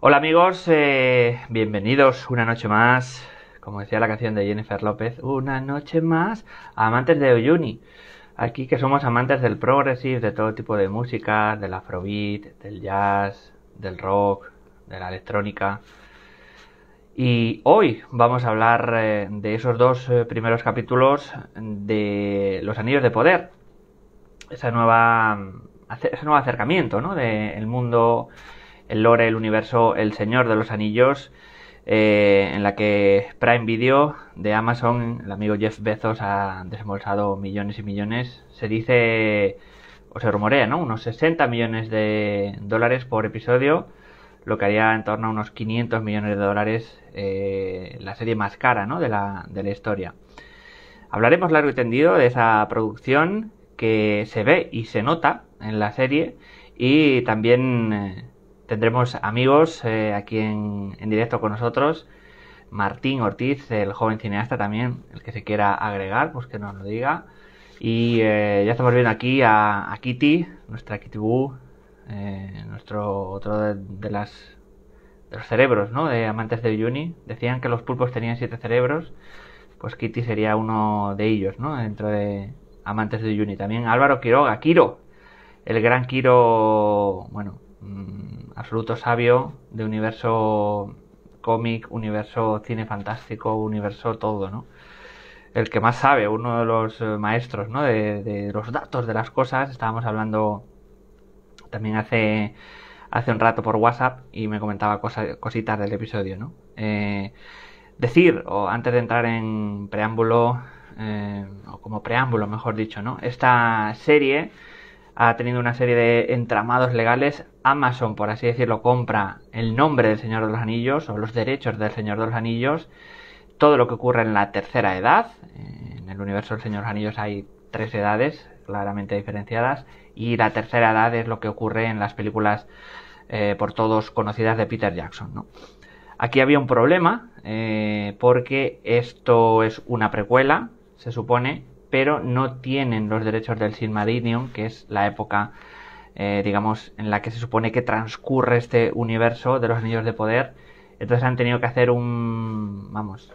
Hola amigos, eh, bienvenidos una noche más, como decía la canción de Jennifer López, una noche más, amantes de Oyuni. Aquí que somos amantes del progressive, de todo tipo de música, del afrobeat, del jazz, del rock, de la electrónica. Y hoy vamos a hablar eh, de esos dos eh, primeros capítulos de Los Anillos de Poder. Esa nueva, ese nuevo acercamiento ¿no? del mundo, el lore, el universo, el Señor de los Anillos, eh, en la que Prime Video de Amazon, el amigo Jeff Bezos, ha desembolsado millones y millones. Se dice, o se rumorea, ¿no? Unos 60 millones de dólares por episodio lo que haría en torno a unos 500 millones de dólares eh, la serie más cara ¿no? de, la, de la historia. Hablaremos largo y tendido de esa producción que se ve y se nota en la serie y también eh, tendremos amigos eh, aquí en, en, directo con nosotros. Martín Ortiz, el joven cineasta también, el que se quiera agregar, pues que nos lo diga. Y ya estamos viendo aquí a, a Kitty, nuestra Kitty Boo, eh, nuestro otro de, las de los cerebros, ¿no? De amantes de Juni. Decían que los pulpos tenían siete cerebros, pues Kitty sería uno de ellos, ¿no? Dentro de amantes de Juni. También Álvaro Quiroga, Kiro, el gran Kiro, bueno, mm, absoluto sabio de universo cómic, universo cine fantástico, universo todo, ¿no? El que más sabe, uno de los eh, maestros, ¿no? De, de los datos de las cosas. Estábamos hablando también hace, hace un rato por WhatsApp y me comentaba cositas del episodio, ¿no? Eh, decir, o antes de entrar en preámbulo, eh, o como preámbulo, mejor dicho, ¿no? Esta serie ha tenido una serie de entramados legales. Amazon, por así decirlo, compra el nombre del Señor de los Anillos o los derechos del Señor de los Anillos. Todo lo que ocurre en la tercera edad. En el universo del Señor de los Anillos hay tres edades claramente diferenciadas y la tercera edad es lo que ocurre en las películas eh, por todos conocidas de Peter Jackson. Aquí había un problema eh, porque esto es una precuela, se supone, pero no tienen los derechos del Silmarillion, que es la época, eh, digamos, en la que se supone que transcurre este universo de los anillos de poder. Entonces han tenido que hacer un, vamos,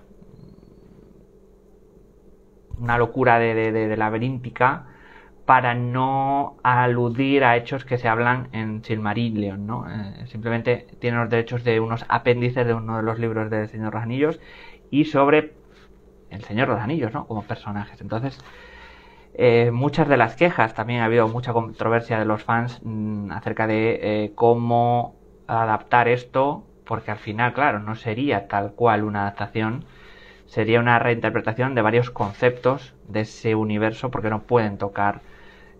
una locura de, de, de, de laberíntica para no aludir a hechos que se hablan en Silmarillion, ¿no? Eh, simplemente tiene los derechos de unos apéndices de uno de los libros del Señor de los Anillos y sobre el Señor de los Anillos, ¿no? Como personajes. Entonces, eh, muchas de las quejas, también ha habido mucha controversia de los fans mmm, acerca de eh, cómo adaptar esto, porque al final, claro, no sería tal cual una adaptación, sería una reinterpretación de varios conceptos de ese universo, porque no pueden tocar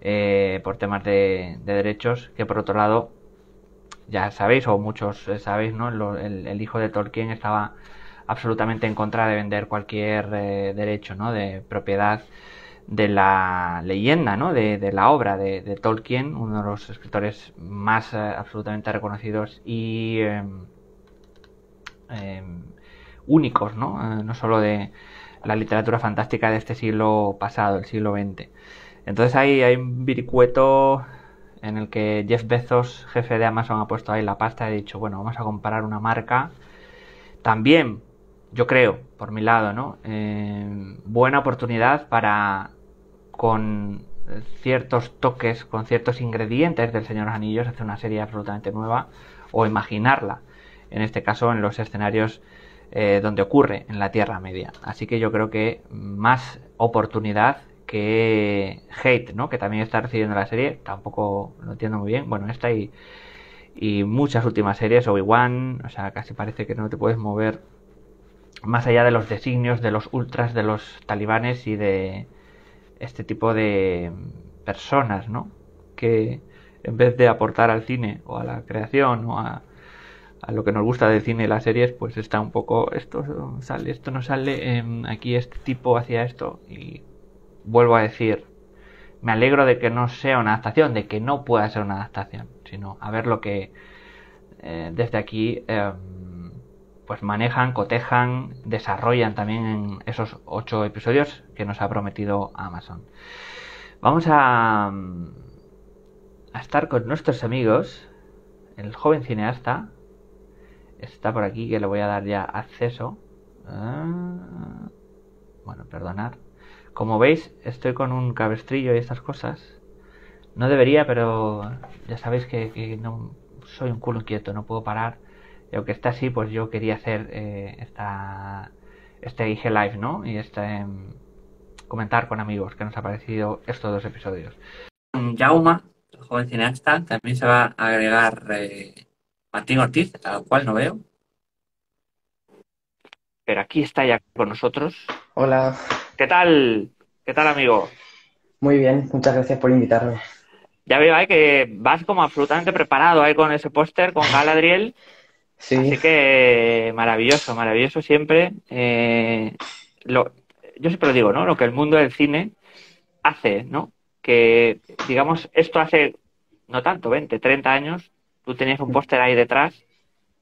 eh, por temas de, de, derechos, que por otro lado, ya sabéis, o muchos sabéis, ¿no? El, hijo de Tolkien estaba absolutamente en contra de vender cualquier eh, derecho, ¿no? De propiedad de la leyenda, ¿no? De, la obra de, Tolkien, uno de los escritores más eh, absolutamente reconocidos y em, em, únicos, ¿no? Eh, no solo de la literatura fantástica de este siglo pasado, el siglo XX. Entonces ahí hay un viricueto en el que Jeff Bezos, jefe de Amazon, ha puesto ahí la pasta y ha dicho, bueno, vamos a comparar una marca. También, yo creo, por mi lado, ¿no? Eh, buena oportunidad para, con ciertos toques, con ciertos ingredientes del Señor Anillos, hacer una serie absolutamente nueva o imaginarla, en este caso en los escenarios eh, donde ocurre, en la Tierra Media. Así que yo creo que más oportunidad que Hate, ¿no? Que también está recibiendo la serie, tampoco lo entiendo muy bien. Bueno, esta y, y muchas últimas series, Obi-Wan, o sea, casi parece que no te puedes mover más allá de los designios de los ultras, de los talibanes y de este tipo de personas, ¿no? Que en vez de aportar al cine o a la creación o a, a lo que nos gusta del cine y las series, pues está un poco esto sale, esto no sale, eh, aquí este tipo hacía esto y vuelvo a decir, me alegro de que no sea una adaptación, de que no pueda ser una adaptación, sino a ver lo que eh, desde aquí eh, pues manejan, cotejan, desarrollan también en esos ocho episodios que nos ha prometido Amazon. Vamos a, a estar con nuestros amigos, el joven cineasta está por aquí que le voy a dar ya acceso. Ah, bueno, perdonad. Como veis, estoy con un cabestrillo y estas cosas. No debería, pero ya sabéis que, no soy un culo inquieto, no puedo parar. Y aunque está así, pues yo quería hacer eh, esta, este IG Live, ¿no? Y este em, comentar con amigos que nos ha parecido estos dos episodios. Jauma, el joven cineasta, también se va a agregar eh, Martín Ortiz, al cual no veo. Pero aquí está ya con nosotros. Hola. ¿Qué tal? ¿Qué tal, amigo? Muy bien, muchas gracias por invitarme. Ya veo ahí que vas como absolutamente preparado ahí con ese póster, con Galadriel. Sí. Así que maravilloso, maravilloso siempre. Eh, lo, yo siempre lo digo, ¿no? Lo que el mundo del cine hace, ¿no? Que, digamos, esto hace no tanto, 20, 30 años, tú tenías un póster ahí detrás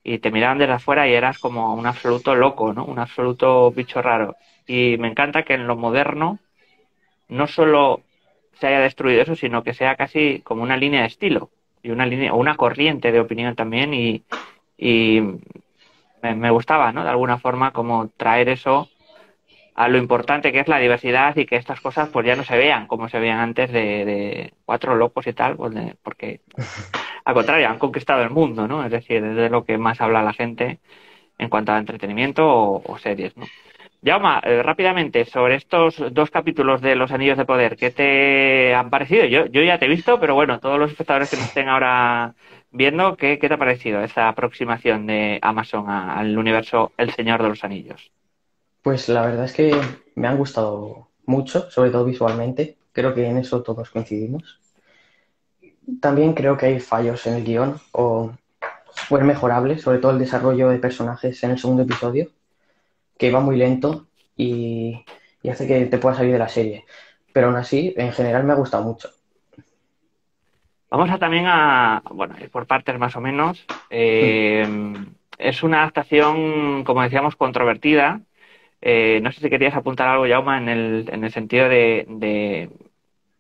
y te miraban desde afuera y eras como un absoluto loco, ¿no? Un absoluto bicho raro. Y me encanta que en lo moderno no solo se haya destruido eso, sino que sea casi como una línea de estilo y una línea, o una corriente de opinión también y, me, gustaba, ¿no? De alguna forma como traer eso a lo importante que es la diversidad y que estas cosas pues ya no se vean como se veían antes de, cuatro locos y tal, pues porque al contrario han conquistado el mundo, ¿no? Es decir, es de lo que más habla la gente en cuanto a entretenimiento o, o series, ¿no? Jauma, eh, rápidamente, sobre estos dos capítulos de Los Anillos de Poder, ¿qué te han parecido? Yo, yo ya te he visto, pero bueno, todos los espectadores que nos estén ahora viendo, ¿qué, te ha parecido esta aproximación de Amazon al universo El Señor de los Anillos? Pues la verdad es que me han gustado mucho, sobre todo visualmente. Creo que en eso todos coincidimos. También creo que hay fallos en el guion o fue mejorable, sobre todo el desarrollo de personajes en el segundo episodio que va muy lento y, hace que te puedas salir de la serie. Pero aún así, en general me ha gustado mucho. Vamos a también a, bueno, por partes más o menos. Eh, es una adaptación, como decíamos, controvertida. Eh, no sé si querías apuntar algo, Jauma, en el, en el sentido de,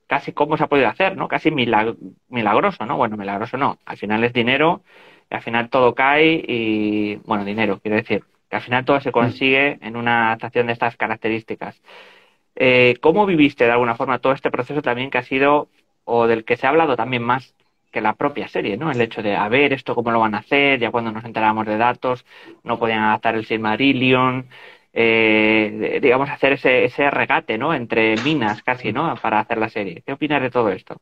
casi cómo se ha podido hacer, ¿no? Casi milagroso, ¿no? Bueno, milagroso no. Al final es dinero, al final todo cae y, bueno, dinero, quiero decir que al final todo se consigue en una adaptación de estas características. Eh, ¿Cómo viviste de alguna forma todo este proceso también que ha sido, o del que se ha hablado también más que la propia serie, ¿no? El hecho de, a ver, esto cómo lo van a hacer, ya cuando nos enterábamos de datos, no podían adaptar el Silmarillion, eh, digamos, hacer ese, ese regate, ¿no? Entre minas casi, ¿no? Para hacer la serie. ¿Qué opinas de todo esto?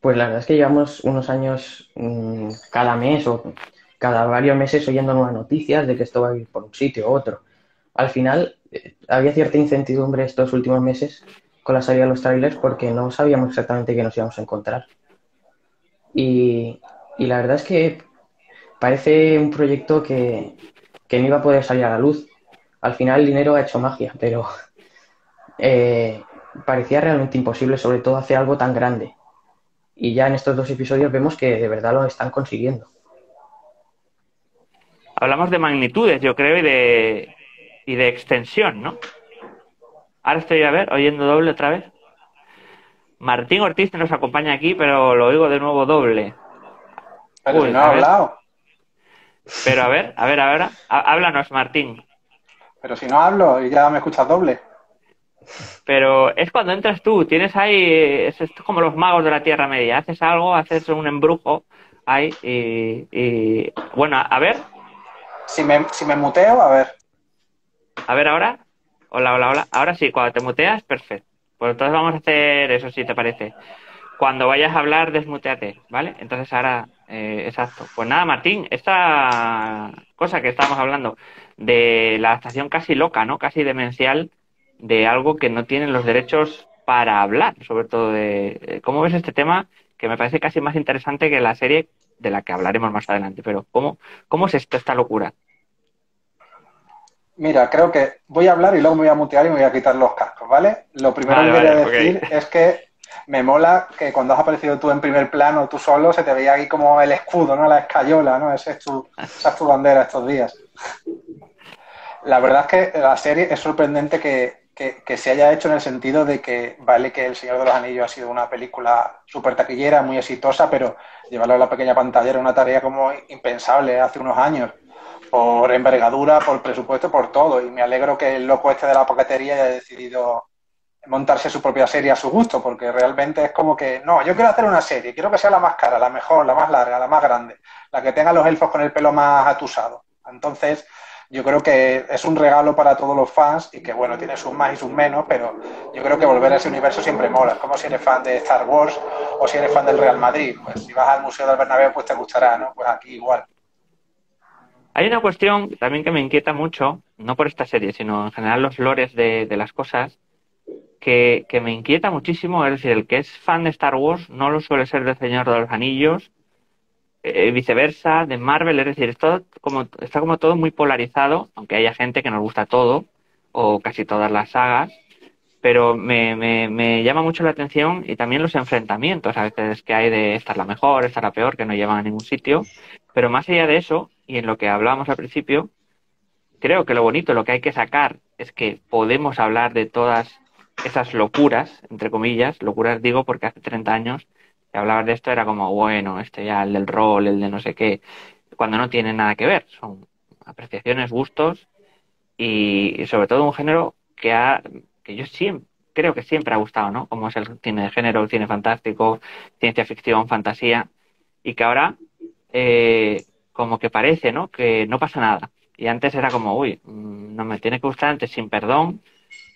Pues la verdad es que llevamos unos años mm, cada mes o cada varios meses oyendo nuevas noticias de que esto va a ir por un sitio u otro. Al final, eh, había cierta incertidumbre estos últimos meses con la salida de los trailers porque no sabíamos exactamente qué nos íbamos a encontrar. Y, la verdad es que parece un proyecto que, que, no iba a poder salir a la luz. Al final el dinero ha hecho magia, pero eh, parecía realmente imposible, sobre todo hacer algo tan grande. Y ya en estos dos episodios vemos que de verdad lo están consiguiendo hablamos de magnitudes, yo creo, y de, y de extensión, ¿no? Ahora estoy, a ver, oyendo doble otra vez. Martín Ortiz nos acompaña aquí, pero lo oigo de nuevo doble. Pero no ha hablado. Pero a ver, a ver, a ver, háblanos, Martín. Pero si no hablo y ya me escuchas doble. Pero es cuando entras tú, tienes ahí, es como los magos de la Tierra Media, haces algo, haces un embrujo ahí y, y bueno, a ver, si me, si me muteo, a ver. A ver, ahora. Hola, hola, hola. Ahora sí, cuando te muteas, perfecto. Pues entonces vamos a hacer eso, si te parece. Cuando vayas a hablar, desmuteate, ¿vale? Entonces ahora, eh, exacto. Pues nada, Martín, esta cosa que estábamos hablando de la adaptación casi loca, ¿no? Casi demencial de algo que no tienen los derechos para hablar, sobre todo de cómo ves este tema que me parece casi más interesante que la serie de la que hablaremos más adelante. Pero ¿cómo, cómo es esto, esta locura? Mira, creo que voy a hablar y luego me voy a mutear y me voy a quitar los cascos, ¿vale? Lo primero que quería decir es que me mola que cuando has aparecido tú en primer plano, tú solo, se te veía ahí como el escudo, ¿no? La escayola, ¿no? Ese es tu, esa es tu bandera estos días. La verdad es que la serie es sorprendente que, que, se haya hecho en el sentido de que vale que El Señor de los Anillos ha sido una película súper taquillera, muy exitosa, pero llevarlo a la pequeña pantalla era una tarea como impensable hace unos años. Por envergadura, por presupuesto, por todo. Y me alegro que el loco este de la paquetería haya decidido montarse su propia serie a su gusto, porque realmente es como que, no, yo quiero hacer una serie, quiero que sea la más cara, la mejor, la más larga, la más grande, la que tenga los elfos con el pelo más atusado. Entonces, yo creo que es un regalo para todos los fans y que, bueno, tiene sus más y sus menos, pero yo creo que volver a ese universo siempre mola. como si eres fan de Star Wars o si eres fan del Real Madrid. Pues si vas al Museo del Bernabéu, pues te gustará, ¿no? Pues aquí igual. Hay una cuestión también que me inquieta mucho, no por esta serie, sino en general los lores de, las cosas, que, me inquieta muchísimo. Es decir, el que es fan de Star Wars no lo suele ser del Señor de los Anillos, eh, viceversa, de Marvel, es decir, como, está como todo muy polarizado, aunque haya gente que nos gusta todo, o casi todas las sagas, pero me, me, me llama mucho la atención y también los enfrentamientos a veces que hay de esta es la mejor, esta es la peor, que no llevan a ningún sitio, pero más allá de eso, y en lo que hablábamos al principio, creo que lo bonito, lo que hay que sacar es que podemos hablar de todas esas locuras, entre comillas, locuras digo porque hace 30 años si hablabas de esto era como, bueno, este ya el del rol, el de no sé qué, cuando no tiene nada que ver, son apreciaciones, gustos y, sobre todo un género que, ha, que yo siempre, creo que siempre ha gustado, ¿no? Como es el cine de género, el cine fantástico, ciencia ficción, fantasía, y que ahora eh, como que parece, ¿no? Que no pasa nada. Y antes era como, uy, mm, no me tiene que gustar antes sin perdón,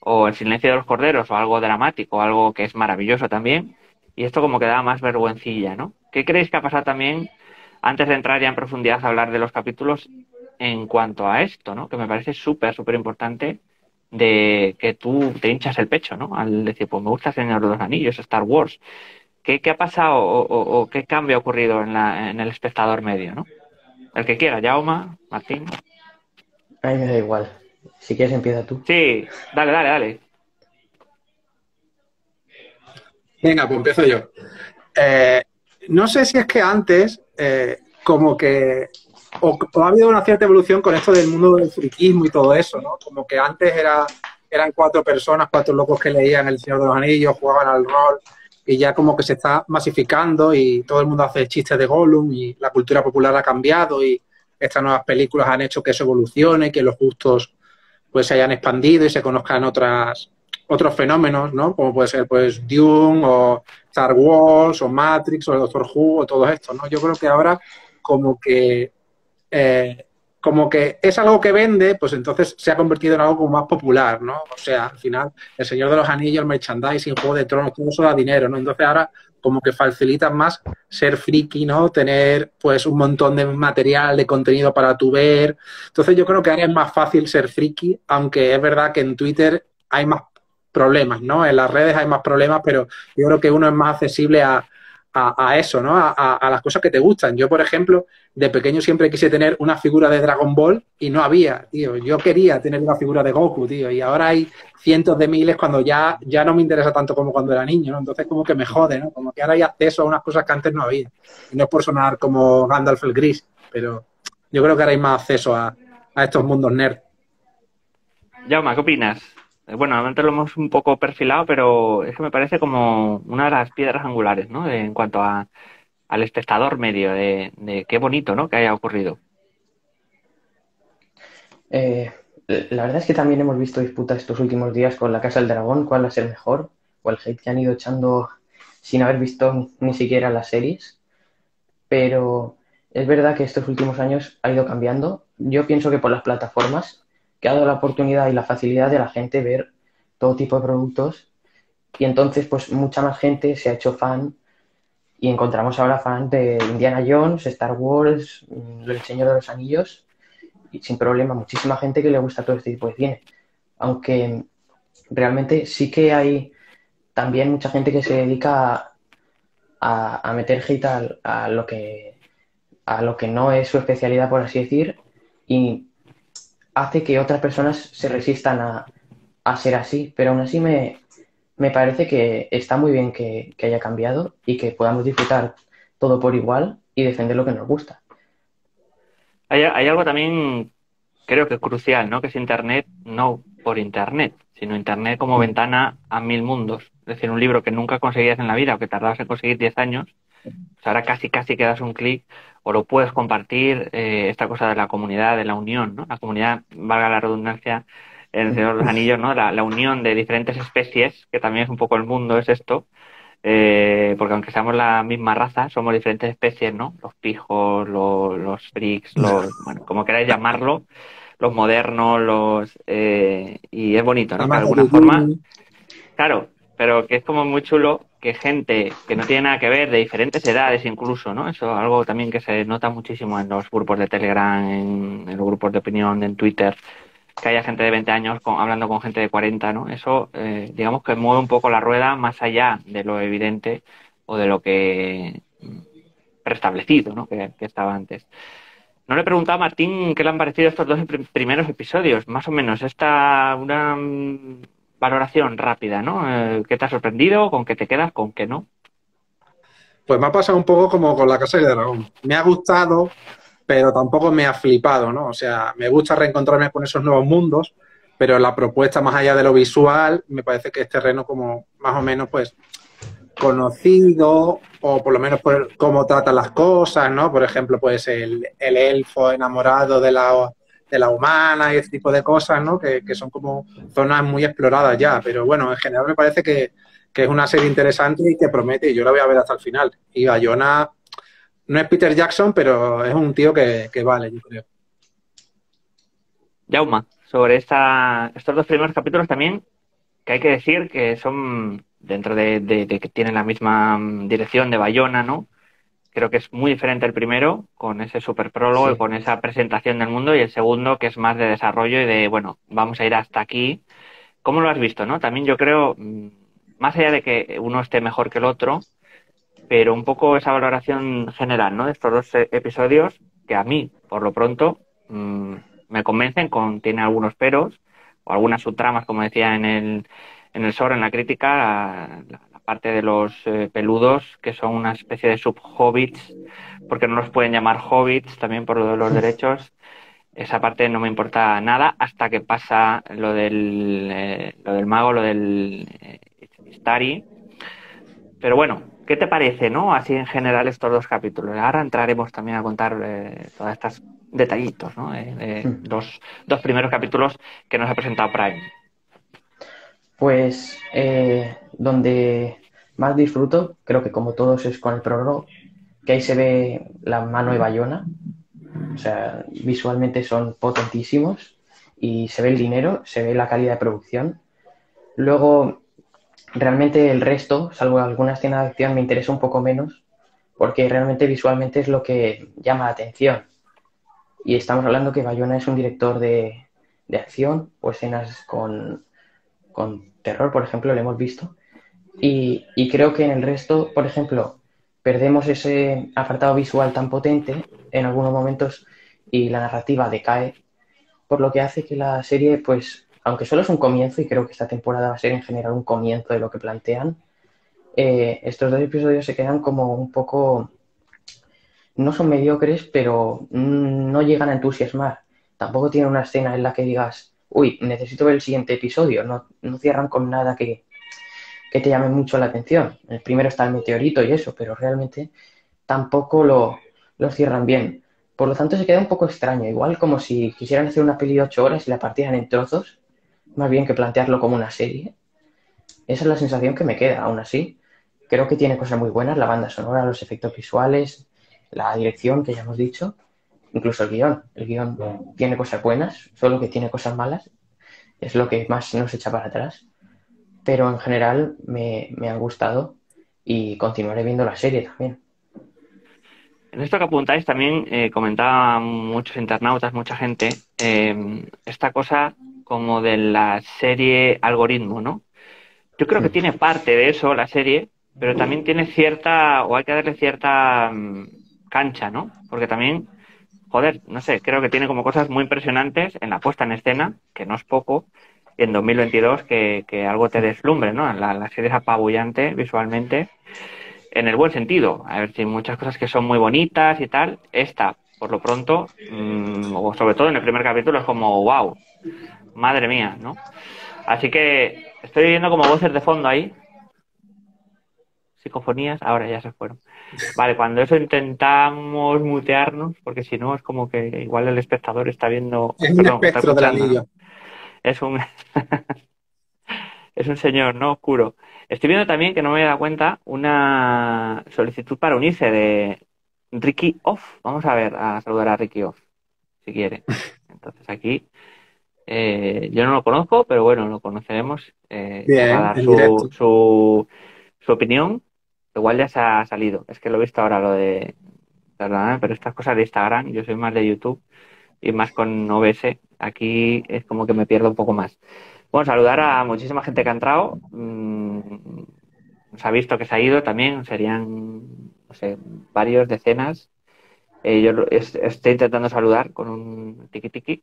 o El silencio de los corderos, o algo dramático, algo que es maravilloso también, y esto como que da más vergüencilla, ¿no? ¿Qué creéis que ha pasado también, antes de entrar ya en profundidad a hablar de los capítulos, en cuanto a esto, ¿no? Que me parece súper, súper importante de que tú te hinchas el pecho, ¿no? Al decir, pues me gusta Señor de los Anillos, Star Wars. ¿Qué, qué ha pasado o, qué cambio ha ocurrido en, la, en el espectador medio, ¿no? El que quiera, Jauma, Martín. A mí me da igual. Si quieres empieza tú. Sí, dale, dale, dale. Venga, pues empiezo yo. Eh, no sé si es que antes, eh, como que, o, ha habido una cierta evolución con esto del mundo del friquismo y todo eso, ¿no? Como que antes era, eran cuatro personas, cuatro locos que leían El Señor de los Anillos, jugaban al rol, y ya como que se está masificando y todo el mundo hace chistes de Gollum y la cultura popular ha cambiado y estas nuevas películas han hecho que eso evolucione, que los gustos pues se hayan expandido y se conozcan otras otros fenómenos, ¿no? Como puede ser, pues, Dune o Star Wars o Matrix o Doctor Who o todo esto, ¿no? Yo creo que ahora como que eh, como que es algo que vende, pues entonces se ha convertido en algo como más popular, ¿no? O sea, al final, El Señor de los Anillos, el merchandising, Juego de Tronos, todo eso da dinero, ¿no? Entonces ahora como que facilita más ser friki, ¿no? Tener pues un montón de material, de contenido para tu ver. Entonces yo creo que ahora es más fácil ser friki, aunque es verdad que en Twitter hay más problemas, ¿no? En las redes hay más problemas, pero yo creo que uno es más accesible a, a, eso, ¿no? A, las cosas que te gustan. Yo, por ejemplo, de pequeño siempre quise tener una figura de Dragon Ball y no había, tío. Yo quería tener una figura de Goku, tío. Y ahora hay cientos de miles cuando ya, ya no me interesa tanto como cuando era niño, ¿no? Entonces como que me jode, ¿no? Como que ahora hay acceso a unas cosas que antes no había. Y no es por sonar como Gandalf el Gris, pero yo creo que ahora hay más acceso a, a estos mundos nerd. Jaume, ¿qué opinas? Eh, bueno, antes lo hemos un poco perfilado, pero es que me parece como una de las piedras angulares, ¿no? en cuanto al espectador medio, de, qué bonito, ¿no? Que haya ocurrido. Eh, la verdad es que también hemos visto disputas estos últimos días con la Casa del Dragón, cuál va a ser mejor, el hate que han ido echando sin haber visto ni siquiera las series. Pero es verdad que estos últimos años ha ido cambiando. Yo pienso que por las plataformas que ha dado la oportunidad y la facilidad de la gente ver todo tipo de productos. Y entonces pues mucha más gente se ha hecho fan. Y encontramos ahora fan de Indiana Jones, Star Wars, mm, El Señor de los Anillos. Y sin problema muchísima gente que le gusta todo este tipo de cine. Aunque realmente sí que hay también mucha gente que se dedica a, meter hate a, a, lo que a lo que no es su especialidad por así decir. Y hace que otras personas se resistan a, ser así, pero aún así me, parece que está muy bien que, haya cambiado y que podamos disfrutar todo por igual y defender lo que nos gusta. Hay, algo también, creo que crucial, ¿no? Que es Internet, no por Internet, sino Internet como ventana a mil mundos. Es decir, un libro que nunca conseguías en la vida o que tardabas en conseguir 10 años, ahora casi casi quedas un clic o lo puedes compartir, eh, esta cosa de la comunidad, de la unión, ¿no? La comunidad, valga la redundancia, en el Señor de los Anillos, ¿no? La, unión de diferentes especies, que también es un poco el mundo, es esto. Eh, porque aunque seamos la misma raza, somos diferentes especies, ¿no? Los pijos, los, los freaks, los, bueno, como queráis llamarlo, los modernos, los, eh, y es bonito, ¿no? De alguna forma, claro, pero que es como muy chulo que gente que no tiene nada que ver, de diferentes edades incluso, ¿no? Eso es algo también que se nota muchísimo en los grupos de Telegram, en, los grupos de opinión, en Twitter, que haya gente de 20 años hablando con gente de 40, ¿no? Eso, eh, digamos que mueve un poco la rueda más allá de lo evidente o de lo que preestablecido, ¿no? Que, estaba antes. No le he preguntado a Martín qué le han parecido estos dos primeros episodios, más o menos. Esta, una valoración rápida, ¿no? Eh, ¿Qué te ha sorprendido? ¿Con qué te quedas? ¿Con qué no? Pues me ha pasado un poco como con la Casa de Dragón. Me ha gustado, pero tampoco me ha flipado, ¿no? O sea, me gusta reencontrarme con esos nuevos mundos, pero la propuesta más allá de lo visual, me parece que es terreno como más o menos, pues, conocido, o por lo menos por cómo tratan las cosas, ¿no? Por ejemplo, pues el, el elfo enamorado de la de la humana y ese tipo de cosas, ¿no? Que, son como zonas muy exploradas ya. Pero bueno, en general me parece que, es una serie interesante y que promete, y yo la voy a ver hasta el final. Y Bayona no es Peter Jackson, pero es un tío que, vale, yo creo. Jauma, sobre esta, estos dos primeros capítulos también, que hay que decir que son dentro de, de que tienen la misma dirección de Bayona, ¿no? Creo que es muy diferente el primero, con ese super prólogo y con esa presentación del mundo, y el segundo, que es más de desarrollo y de, bueno, vamos a ir hasta aquí. ¿Cómo lo has visto, no? También yo creo, mm, más allá de que uno esté mejor que el otro, pero un poco esa valoración general, ¿no? De estos dos e-, episodios, que a mí, por lo pronto, mm, me convencen, con, tiene algunos peros, o algunas subtramas, como decía en el, en el SOR, en la crítica, la, parte de los eh, peludos, que son una especie de sub-hobbits, porque no los pueden llamar hobbits también por lo de los derechos. Esa parte no me importa nada hasta que pasa lo del, eh, lo del mago, lo del eh, Stari. Pero bueno, ¿qué te parece, no? Así en general estos dos capítulos. Ahora entraremos también a contar todas estas detallitos, ¿no? Hmm. los dos primeros capítulos que nos ha presentado Prime. Pues eh, donde más disfruto, creo que como todos es con el prólogo, que ahí se ve la mano de Bayona, o sea, visualmente son potentísimos y se ve el dinero, se ve la calidad de producción. Luego, realmente el resto, salvo alguna escena de acción, me interesa un poco menos, porque realmente visualmente es lo que llama la atención. Y estamos hablando que Bayona es un director de, de acción o escenas con, con terror, por ejemplo, lo hemos visto. Y, creo que en el resto, por ejemplo, perdemos ese apartado visual tan potente en algunos momentos y la narrativa decae, por lo que hace que la serie, pues, aunque solo es un comienzo, y creo que esta temporada va a ser en general un comienzo de lo que plantean, eh, estos dos episodios se quedan como un poco, no son mediocres, pero no llegan a entusiasmar. Tampoco tiene una escena en la que digas, uy, necesito ver el siguiente episodio. No, cierran con nada que, te llame mucho la atención. En el primero está el meteorito y eso, pero realmente tampoco lo, cierran bien. Por lo tanto, se queda un poco extraño. Igual como si quisieran hacer una peli de ocho horas y la partieran en trozos, más bien que plantearlo como una serie. Esa es la sensación que me queda, aún así. Creo que tiene cosas muy buenas, la banda sonora, los efectos visuales, la dirección que ya hemos dicho, incluso el guion. El guion tiene cosas buenas, solo que tiene cosas malas. Es lo que más nos echa para atrás. Pero en general me, han gustado y continuaré viendo la serie también. En esto que apuntáis también eh, comentaban muchos internautas, mucha gente, eh, esta cosa como de la serie algoritmo, ¿no? Yo creo que tiene parte de eso la serie, pero también tiene cierta, o hay que darle cierta mm, cancha, ¿no? Porque también joder, no sé, creo que tiene como cosas muy impresionantes en la puesta en escena, que no es poco, en 2022 que, que algo te deslumbre, ¿no? La, serie es apabullante visualmente, en el buen sentido. A ver, si muchas cosas que son muy bonitas y tal, esta, por lo pronto, mm, o sobre todo en el primer capítulo, es como, wow, madre mía, ¿no? Así que estoy viendo como voces de fondo ahí. psicofonías, ahora ya se fueron. Vale, cuando eso intentamos mutearnos, porque si no es como que igual el espectador está viendo... Es un espectro del anillo. Es un... es un señor, ¿no? Oscuro. Estoy viendo también, que no me he dado cuenta, una solicitud para unirse de Ricky Off. Vamos a ver, a saludar a Ricky Off, si quiere. Entonces aquí, eh, yo no lo conozco, pero bueno, lo conoceremos. Eh, Bien, dar su, su, su, opinión. Igual ya se ha salido. Es que lo he visto ahora lo de... Pero estas cosas de Instagram, yo soy más de YouTube y más con OBS. Aquí es como que me pierdo un poco más. Bueno, saludar a muchísima gente que ha entrado. Mm, se ha visto que se ha ido también. Serían, no sé, varios, decenas. Eh, yo estoy intentando saludar con un tiki tiki.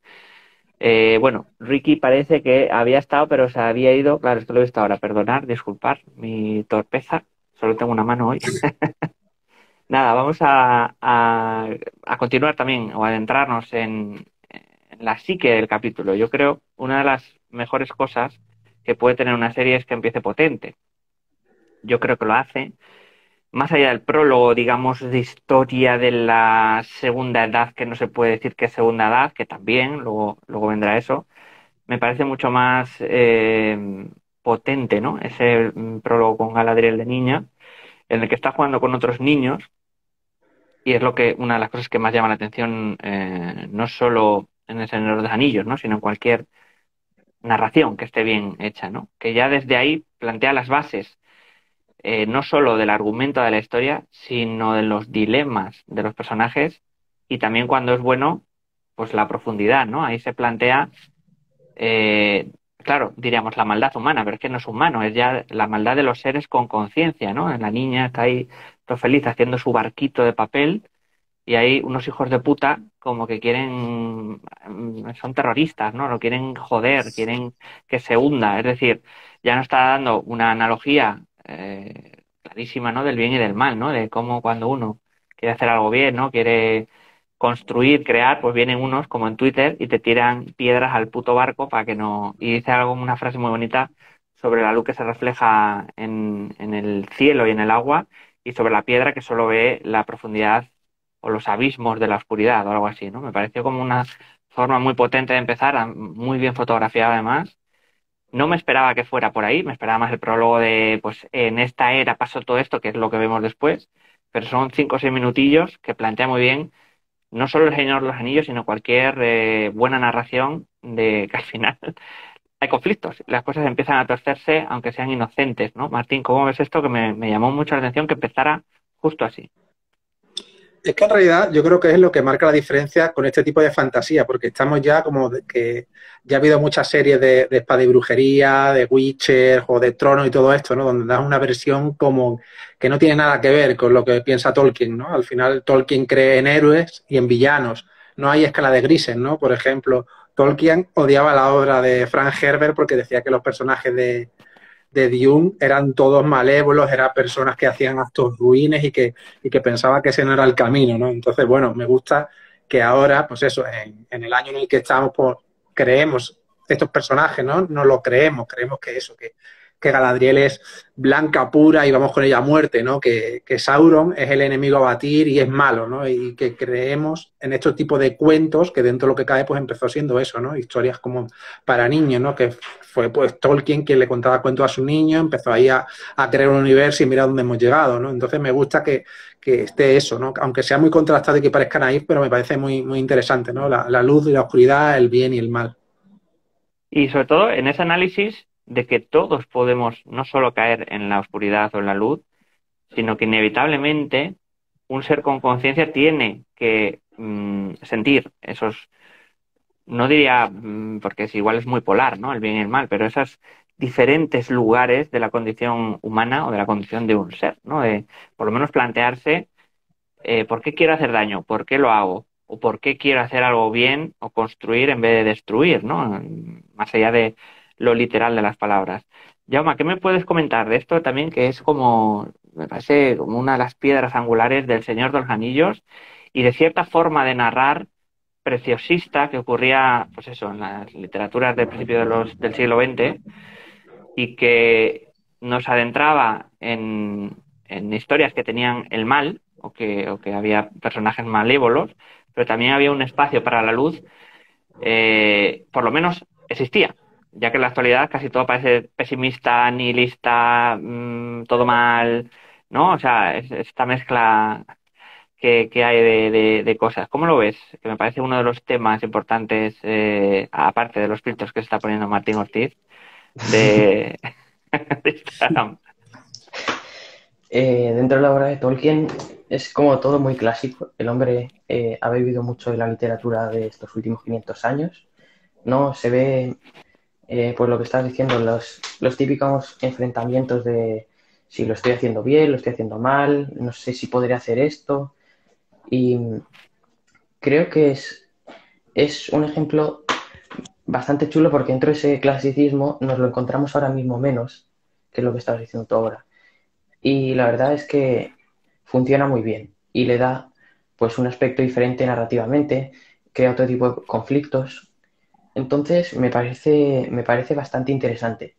Eh, bueno, Ricky parece que había estado, pero se había ido. Claro, esto lo he visto ahora. Perdonar, disculpar mi torpeza. Solo tengo una mano hoy. Nada, vamos a, a, a, continuar también o adentrarnos en, en la psique del capítulo. Yo creo una de las mejores cosas que puede tener una serie es que empiece potente. Yo creo que lo hace. Más allá del prólogo, digamos, de historia de la segunda edad, que no se puede decir que es segunda edad, que también, luego, luego vendrá eso, me parece mucho más eh, potente, ¿no? Ese mm, prólogo con Galadriel de niña, en el que está jugando con otros niños, y es lo que una de las cosas que más llama la atención, eh, no solo en el Señor de los Anillos, ¿no? sino en cualquier narración que esté bien hecha, ¿no? Que ya desde ahí plantea las bases eh, no solo del argumento de la historia, sino de los dilemas de los personajes y también cuando es bueno, pues la profundidad, ¿no? Ahí se plantea, eh, claro, diríamos la maldad humana, pero es que no es humano, es ya la maldad de los seres con conciencia, ¿no? La niña está ahí todo feliz haciendo su barquito de papel y hay unos hijos de puta como que quieren, mm, son terroristas, ¿no? Lo quieren joder, quieren que se hunda. Es decir, ya no está dando una analogía eh, clarísima, ¿no? Del bien y del mal, ¿no? De cómo cuando uno quiere hacer algo bien, ¿no? Quiere construir, crear, pues vienen unos como en Twitter y te tiran piedras al puto barco para que no... Y dice algo, una frase muy bonita sobre la luz que se refleja en, en el cielo y en el agua y sobre la piedra que solo ve la profundidad o los abismos de la oscuridad o algo así, ¿no? Me pareció como una forma muy potente de empezar, muy bien fotografiada además. No me esperaba que fuera por ahí, me esperaba más el prólogo de, pues en esta era pasó todo esto, que es lo que vemos después, pero son cinco o seis minutillos que plantea muy bien no solo el Señor de los Anillos, sino cualquier eh, buena narración de que al final hay conflictos, las cosas empiezan a torcerse aunque sean inocentes, ¿no? Martín, ¿cómo ves esto? Que me, me llamó mucho la atención que empezara justo así. Es que en realidad yo creo que es lo que marca la diferencia con este tipo de fantasía, porque estamos ya como de que ya ha habido muchas series de, espada y brujería, de Witcher, o de Trono y todo esto, ¿no? Donde das una versión como que no tiene nada que ver con lo que piensa Tolkien, ¿no? Al final Tolkien cree en héroes y en villanos. No hay escala de grises, ¿no? Por ejemplo, Tolkien odiaba la obra de Frank Herbert porque decía que los personajes de, de Dune eran todos malévolos, eran personas que hacían actos ruines y que, y que pensaba que ese no era el camino, ¿no? Entonces, bueno, me gusta que ahora, pues eso, en, en el año en el que estamos, pues creemos estos personajes, ¿no? No lo creemos, creemos que eso, que, que Galadriel es blanca pura y vamos con ella a muerte, ¿no? Que, que, Sauron es el enemigo a batir y es malo, ¿no? Y que creemos en estos tipos de cuentos que dentro de lo que cae pues empezó siendo eso, ¿no? Historias como para niños, ¿no? Que fue pues Tolkien quien le contaba cuentos a su niño, empezó ahí a, a crear un universo y mira dónde hemos llegado, ¿no? Entonces me gusta que, que esté eso, ¿no? Aunque sea muy contrastado y que parezca naif, pero me parece muy, muy interesante, ¿no? La, la luz y la oscuridad, el bien y el mal. Y sobre todo en ese análisis de que todos podemos no solo caer en la oscuridad o en la luz, sino que inevitablemente un ser con conciencia tiene que mmm, sentir esos, no diría, mmm, porque es igual es muy polar, ¿no? El bien y el mal, pero esos diferentes lugares de la condición humana o de la condición de un ser, ¿no? De por lo menos plantearse eh, por qué quiero hacer daño, por qué lo hago, o por qué quiero hacer algo bien o construir en vez de destruir, ¿no? Más allá de lo literal de las palabras. Jauma, ¿qué me puedes comentar de esto también que es como, me parece como una de las piedras angulares del Señor de los Anillos y de cierta forma de narrar preciosista que ocurría, pues eso, en las literaturas del principio de del siglo XX y que nos adentraba en, en historias que tenían el mal o que, o que había personajes malévolos, pero también había un espacio para la luz, eh, por lo menos existía, ya que en la actualidad casi todo parece pesimista, nihilista, mmm, todo mal, ¿no? O sea, esta mezcla que, que hay de, de, cosas. ¿Cómo lo ves? Que me parece uno de los temas importantes, eh, aparte de los filtros que se está poniendo Martín Ortiz, de, Instagram. Eh, dentro de la obra de Tolkien es como todo muy clásico. El hombre eh, ha vivido mucho de la literatura de estos últimos 500 años. No se ve, eh, pues lo que estás diciendo, los, los típicos enfrentamientos de si lo estoy haciendo bien, lo estoy haciendo mal, no sé si podré hacer esto. Y creo que es, es un ejemplo bastante chulo porque dentro de ese clasicismo nos lo encontramos ahora mismo menos, que lo que estás diciendo tú ahora. Y la verdad es que funciona muy bien y le da pues un aspecto diferente narrativamente, crea otro tipo de conflictos. Entonces me parece, me parece bastante interesante.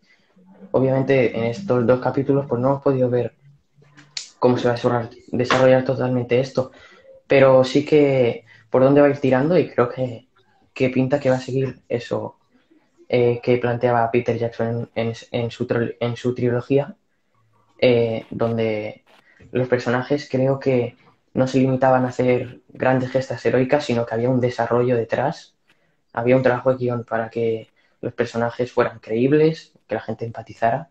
Obviamente en estos dos capítulos pues no hemos podido ver cómo se va a desarrollar, totalmente esto, pero sí que por dónde va a ir tirando y creo que, pinta que va a seguir eso eh, que planteaba Peter Jackson en, su, trilogía, eh, donde los personajes creo que no se limitaban a hacer grandes gestas heroicas, sino que había un desarrollo detrás, había un trabajo de guion para que los personajes fueran creíbles, que la gente empatizara,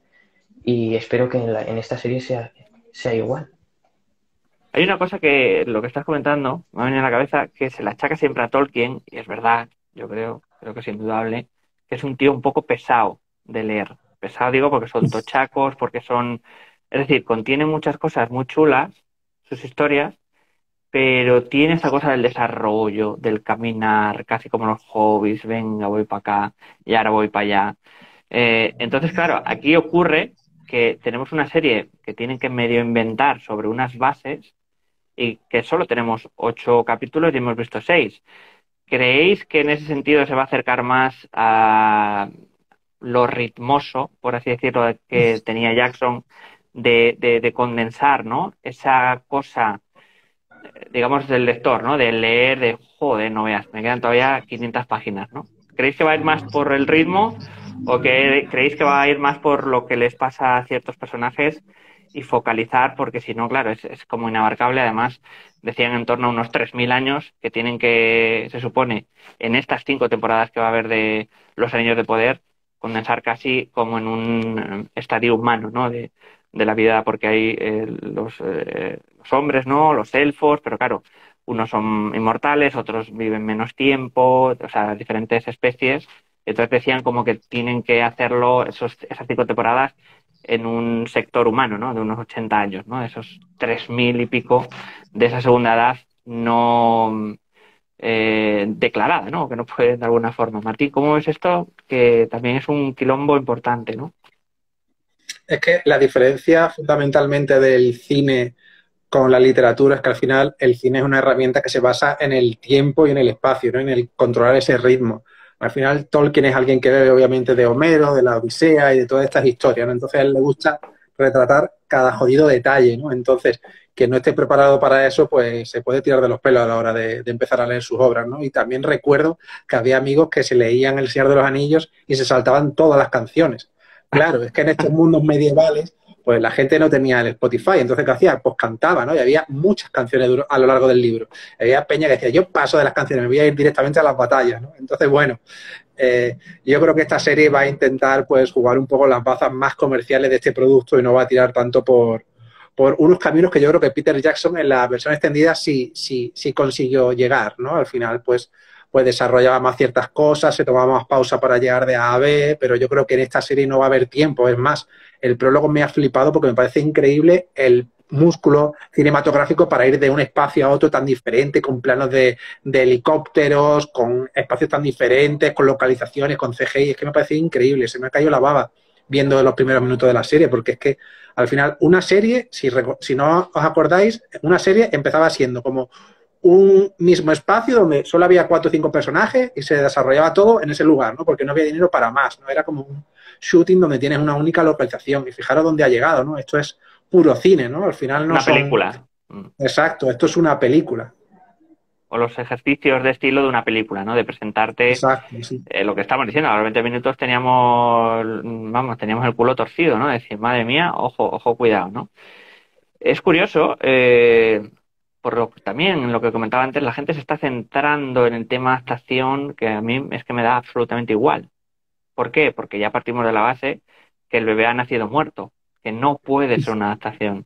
y espero que en, esta serie sea, sea igual. Hay una cosa que lo que estás comentando me ha venido a la cabeza que se la achaca siempre a Tolkien, y es verdad, yo creo, creo que es indudable, que es un tío un poco pesado de leer. Pesado digo porque son tochacos, porque son es decir, contiene muchas cosas muy chulas, sus historias, pero tiene esa cosa del desarrollo, del caminar, casi como los hobbies, venga, voy para acá y ahora voy para allá. Eh, entonces, claro, aquí ocurre que tenemos una serie que tienen que medio inventar sobre unas bases y que solo tenemos ocho capítulos y hemos visto seis. ¿Creéis que en ese sentido se va a acercar más a lo ritmoso, por así decirlo, que tenía Jackson de, de, condensar, ¿no? Esa cosa, digamos, del lector, ¿no? De leer, de, joder, no veas, me quedan todavía 500 páginas, ¿no? ¿Creéis que va a ir más por el ritmo o que creéis que va a ir más por lo que les pasa a ciertos personajes y focalizar? Porque si no, claro, es, es como inabarcable. Además, decían en torno a unos 3.000 años que tienen que, se supone, en estas cinco temporadas que va a haber de Los Anillos de Poder, condensar casi como en un estadio humano, ¿no? De, de la vida, porque hay eh, los, eh, los, hombres, ¿no? Los elfos, pero claro, unos son inmortales, otros viven menos tiempo, o sea, diferentes especies. Entonces decían como que tienen que hacerlo esos, esas cinco temporadas en un sector humano, ¿no? De unos 80 años, ¿no? Esos 3.000 y pico de esa segunda edad no eh, declarada, ¿no? Que no puede de alguna forma. Martín, ¿cómo ves esto? Que también es un quilombo importante, ¿no? Es que la diferencia fundamentalmente del cine con la literatura es que al final el cine es una herramienta que se basa en el tiempo y en el espacio, ¿no? en el controlar ese ritmo. Al final Tolkien es alguien que bebe obviamente de Homero, de la Odisea y de todas estas historias, ¿no? Entonces a él le gusta retratar cada jodido detalle, ¿no? Entonces, que no esté preparado para eso, pues se puede tirar de los pelos a la hora de, de, empezar a leer sus obras, ¿no? Y también recuerdo que había amigos que se leían El Señor de los Anillos y se saltaban todas las canciones. Claro, es que en estos mundos medievales, pues la gente no tenía el Spotify, entonces ¿qué hacía? Pues cantaba, ¿no? Y había muchas canciones a lo largo del libro. Había Peña que decía, yo paso de las canciones, me voy a ir directamente a las batallas, ¿no? Entonces, bueno, eh, yo creo que esta serie va a intentar, pues, jugar un poco las bazas más comerciales de este producto y no va a tirar tanto por, por unos caminos que yo creo que Peter Jackson en la versión extendida sí, sí, sí consiguió llegar, ¿no? Al final, pues, pues desarrollaba más ciertas cosas, se tomaba más pausa para llegar de A a B, pero yo creo que en esta serie no va a haber tiempo. Es más, el prólogo me ha flipado porque me parece increíble el músculo cinematográfico para ir de un espacio a otro tan diferente, con planos de, helicópteros, con espacios tan diferentes, con localizaciones, con CGI. Es que me parece increíble, se me ha caído la baba viendo los primeros minutos de la serie, porque es que al final una serie, si, si no os acordáis, una serie empezaba siendo como un mismo espacio donde solo había cuatro o cinco personajes y se desarrollaba todo en ese lugar, ¿no? Porque no había dinero para más, ¿no? Era como un shooting donde tienes una única localización y fijaros dónde ha llegado, ¿no? Esto es puro cine, ¿no? Al final no una película. Exacto, esto es una película. O los ejercicios de estilo de una película, ¿no? De presentarte eh, lo que estamos diciendo. A los 20 minutos teníamos, vamos, teníamos el culo torcido, ¿no? Decir, madre mía, ojo, ojo, cuidado, ¿no? Es curioso, eh, por lo también lo que comentaba antes, la gente se está centrando en el tema adaptación que a mí es que me da absolutamente igual. ¿Por qué? Porque ya partimos de la base que el bebé ha nacido muerto, que no puede ser una adaptación.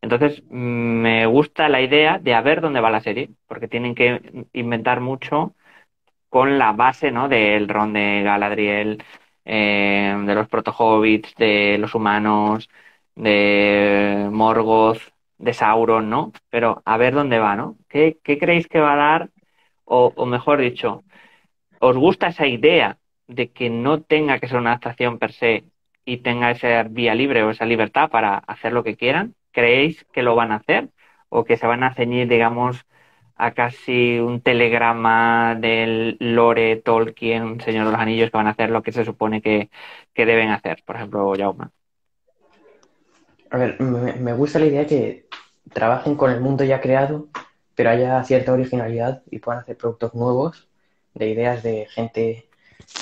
Entonces, me gusta la idea de a ver dónde va la serie, porque tienen que inventar mucho con la base, ¿no? Del ron de Galadriel, eh, de los proto-hobbits, de los humanos, de Morgoth, de Sauron, ¿no? Pero a ver dónde va, ¿no? ¿Qué, creéis que va a dar? O, mejor dicho, ¿os gusta esa idea de que no tenga que ser una adaptación per se y tenga esa vía libre o esa libertad para hacer lo que quieran? ¿Creéis que lo van a hacer? ¿O que se van a ceñir, digamos, a casi un telegrama del lore Tolkien, Señor de los Anillos, que van a hacer lo que se supone que, deben hacer? Por ejemplo, Jauma. A ver, me, gusta la idea de que trabajen con el mundo ya creado, pero haya cierta originalidad y puedan hacer productos nuevos, de ideas de gente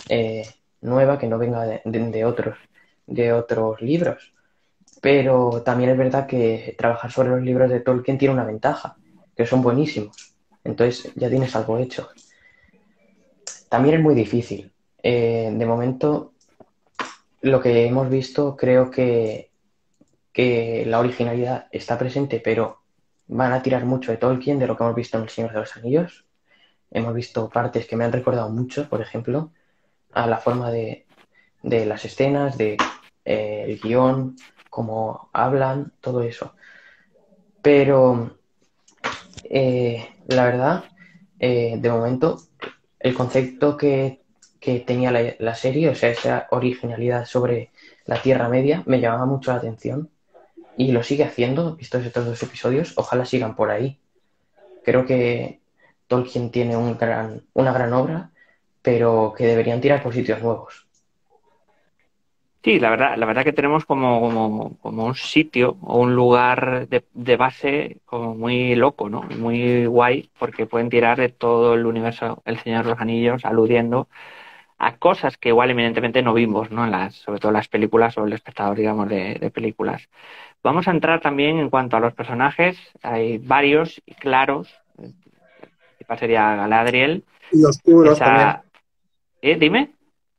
eh, nueva que no venga de, otros, de otros libros. Pero también es verdad que trabajar sobre los libros de Tolkien tiene una ventaja, que son buenísimos. Entonces ya tienes algo hecho. También es muy difícil. Eh, de momento, lo que hemos visto creo que que la originalidad está presente, pero van a tirar mucho de Tolkien, de lo que hemos visto en El Señor de los Anillos. Hemos visto partes que me han recordado mucho, por ejemplo, a la forma de, las escenas, de eh, el guion, cómo hablan, todo eso. Pero eh, la verdad, eh, de momento, el concepto que, tenía la, la, serie, o sea, esa originalidad sobre la Tierra Media, me llamaba mucho la atención y lo sigue haciendo, vistos estos dos episodios, ojalá sigan por ahí. Creo que Tolkien tiene un gran, una gran obra, pero que deberían tirar por sitios nuevos. Sí, la verdad, la verdad que tenemos como, como, un sitio o un lugar de, de, base como muy loco, ¿no? Muy guay, porque pueden tirar de todo el universo El Señor de los Anillos, aludiendo a cosas que igual evidentemente no vimos, ¿no? En las, sobre todo las películas o el espectador, digamos, de, de películas. Vamos a entrar también en cuanto a los personajes. Hay varios y claros. El sería Galadriel. Y oscuros también. ¿Eh? Dime.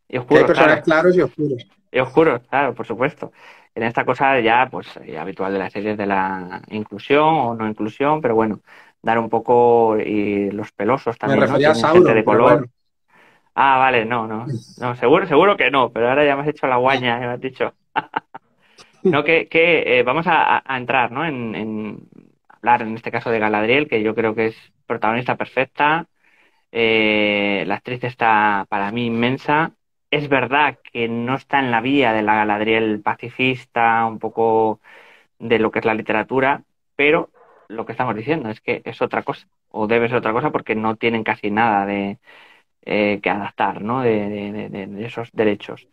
Y oscuros, hay personajes claros y oscuros. Y oscuros, claro, por supuesto. En esta cosa ya, pues, eh, habitual de las series de la inclusión o no inclusión, pero bueno, dar un poco y los pelosos también. Me refería a Sauron, de color. Ah, vale, no, no. No, seguro, seguro que no, pero ahora ya me has hecho la guaña, ya me has dicho. No, que, que eh, vamos a, entrar ¿no? En, hablar en este caso de Galadriel, que yo creo que es protagonista perfecta. Eh, la actriz está para mí inmensa. Es verdad que no está en la vía de la Galadriel pacifista, un poco de lo que es la literatura, pero lo que estamos diciendo es que es otra cosa, o debe ser otra cosa porque no tienen casi nada de eh, que adaptar ¿no? de esos derechos.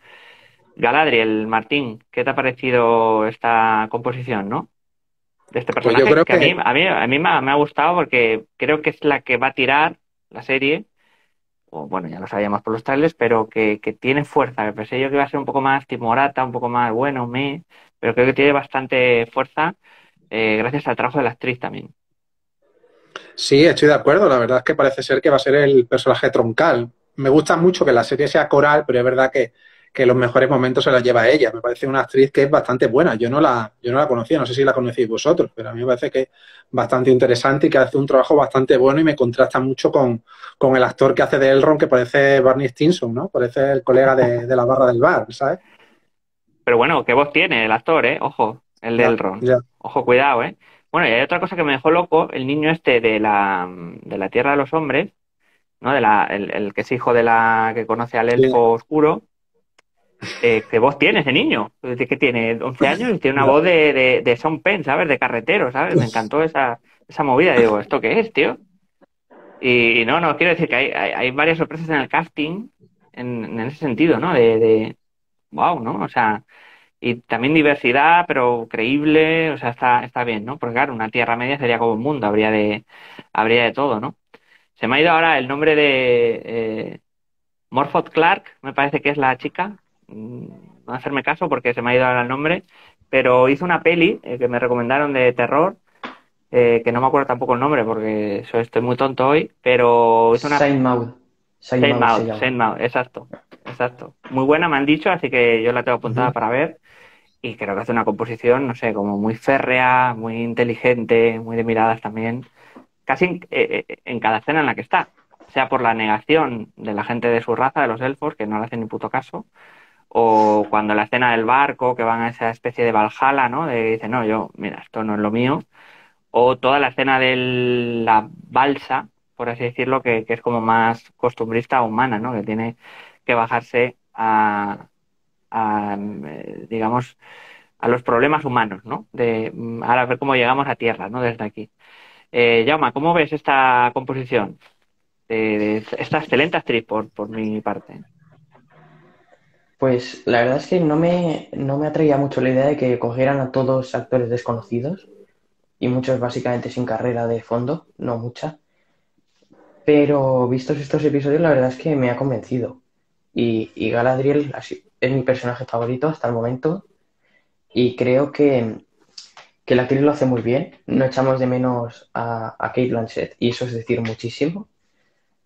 Galadriel, Martín, ¿qué te ha parecido esta composición, no? De este pues personaje que, A, mí, a, mí, me, ha, gustado porque creo que es la que va a tirar la serie, o bueno, ya lo sabíamos por los trailers, pero que, tiene fuerza. Me pensé yo que iba a ser un poco más timorata, un poco más bueno, me, pero creo que tiene bastante fuerza eh, gracias al trabajo de la actriz también. Sí, estoy de acuerdo. La verdad es que parece ser que va a ser el personaje troncal. Me gusta mucho que la serie sea coral, pero es verdad que que los mejores momentos se los lleva ella. Me parece una actriz que es bastante buena. Yo no la, yo no la conocía, no sé si la conocéis vosotros, pero a mí me parece que es bastante interesante y que hace un trabajo bastante bueno y me contrasta mucho con, el actor que hace de Elrond, que parece Barney Stinson, ¿no? Parece el colega de, la barra del bar, ¿sabes? Pero bueno, qué voz tiene el actor, ¿eh? Ojo, el de Elrond. Ojo, cuidado, ¿eh? Bueno, y hay otra cosa que me dejó loco, el niño este de la, de la Tierra de los Hombres, ¿no? De la, el, que es hijo de la que conoce al elfo oscuro, eh, ¿qué voz tiene ese niño? Que tiene 11 años y tiene una voz de, de, de Sean Penn, ¿sabes? De carretero, ¿sabes? Me encantó esa, esa movida. Digo, ¿esto qué es, tío? Y no, no, quiero decir que hay, hay, varias sorpresas en el casting en, ese sentido, ¿no? De, de, wow, ¿no? O sea, y también diversidad, pero creíble, o sea, está, está bien, ¿no? Porque claro, una Tierra Media sería como un mundo, habría de, habría de todo, ¿no? Se me ha ido ahora el nombre de eh, Morphoth Clark, me parece que es la chica, no hacerme caso porque se me ha ido ahora el nombre, pero hizo una peli eh, que me recomendaron de terror, eh, que no me acuerdo tampoco el nombre porque eso estoy muy tonto hoy, pero hizo una... Saint Maud. Saint Maud, Saint Maud, exacto, exacto. Muy buena me han dicho, así que yo la tengo apuntada para ver. Y creo que hace una composición, no sé, como muy férrea, muy inteligente, muy de miradas también, casi en, eh, eh, cada escena en la que está, sea por la negación de la gente de su raza, de los elfos, que no le hacen ni puto caso, o cuando la escena del barco, que van a esa especie de Valhalla, ¿no? De dice, no, yo, mira, esto no es lo mío, o toda la escena de la balsa, por así decirlo, que, que es como más costumbrista humana, ¿no? Que tiene que bajarse a, a, eh, digamos, a los problemas humanos, ¿no? De, mm, ahora ver cómo llegamos a tierra, ¿no? Desde aquí. Eh, Jauma, ¿cómo ves esta composición? De, esta excelente actriz, por, por mi parte. Pues la verdad es que no me, no me atraía mucho la idea de que cogieran a todos actores desconocidos y muchos básicamente sin carrera de fondo, no mucha. Pero vistos estos episodios, la verdad es que me ha convencido. Y, y Galadriel es mi personaje favorito hasta el momento y creo que, que la actriz lo hace muy bien. No echamos de menos a, a Kate Blanchett y eso es decir muchísimo.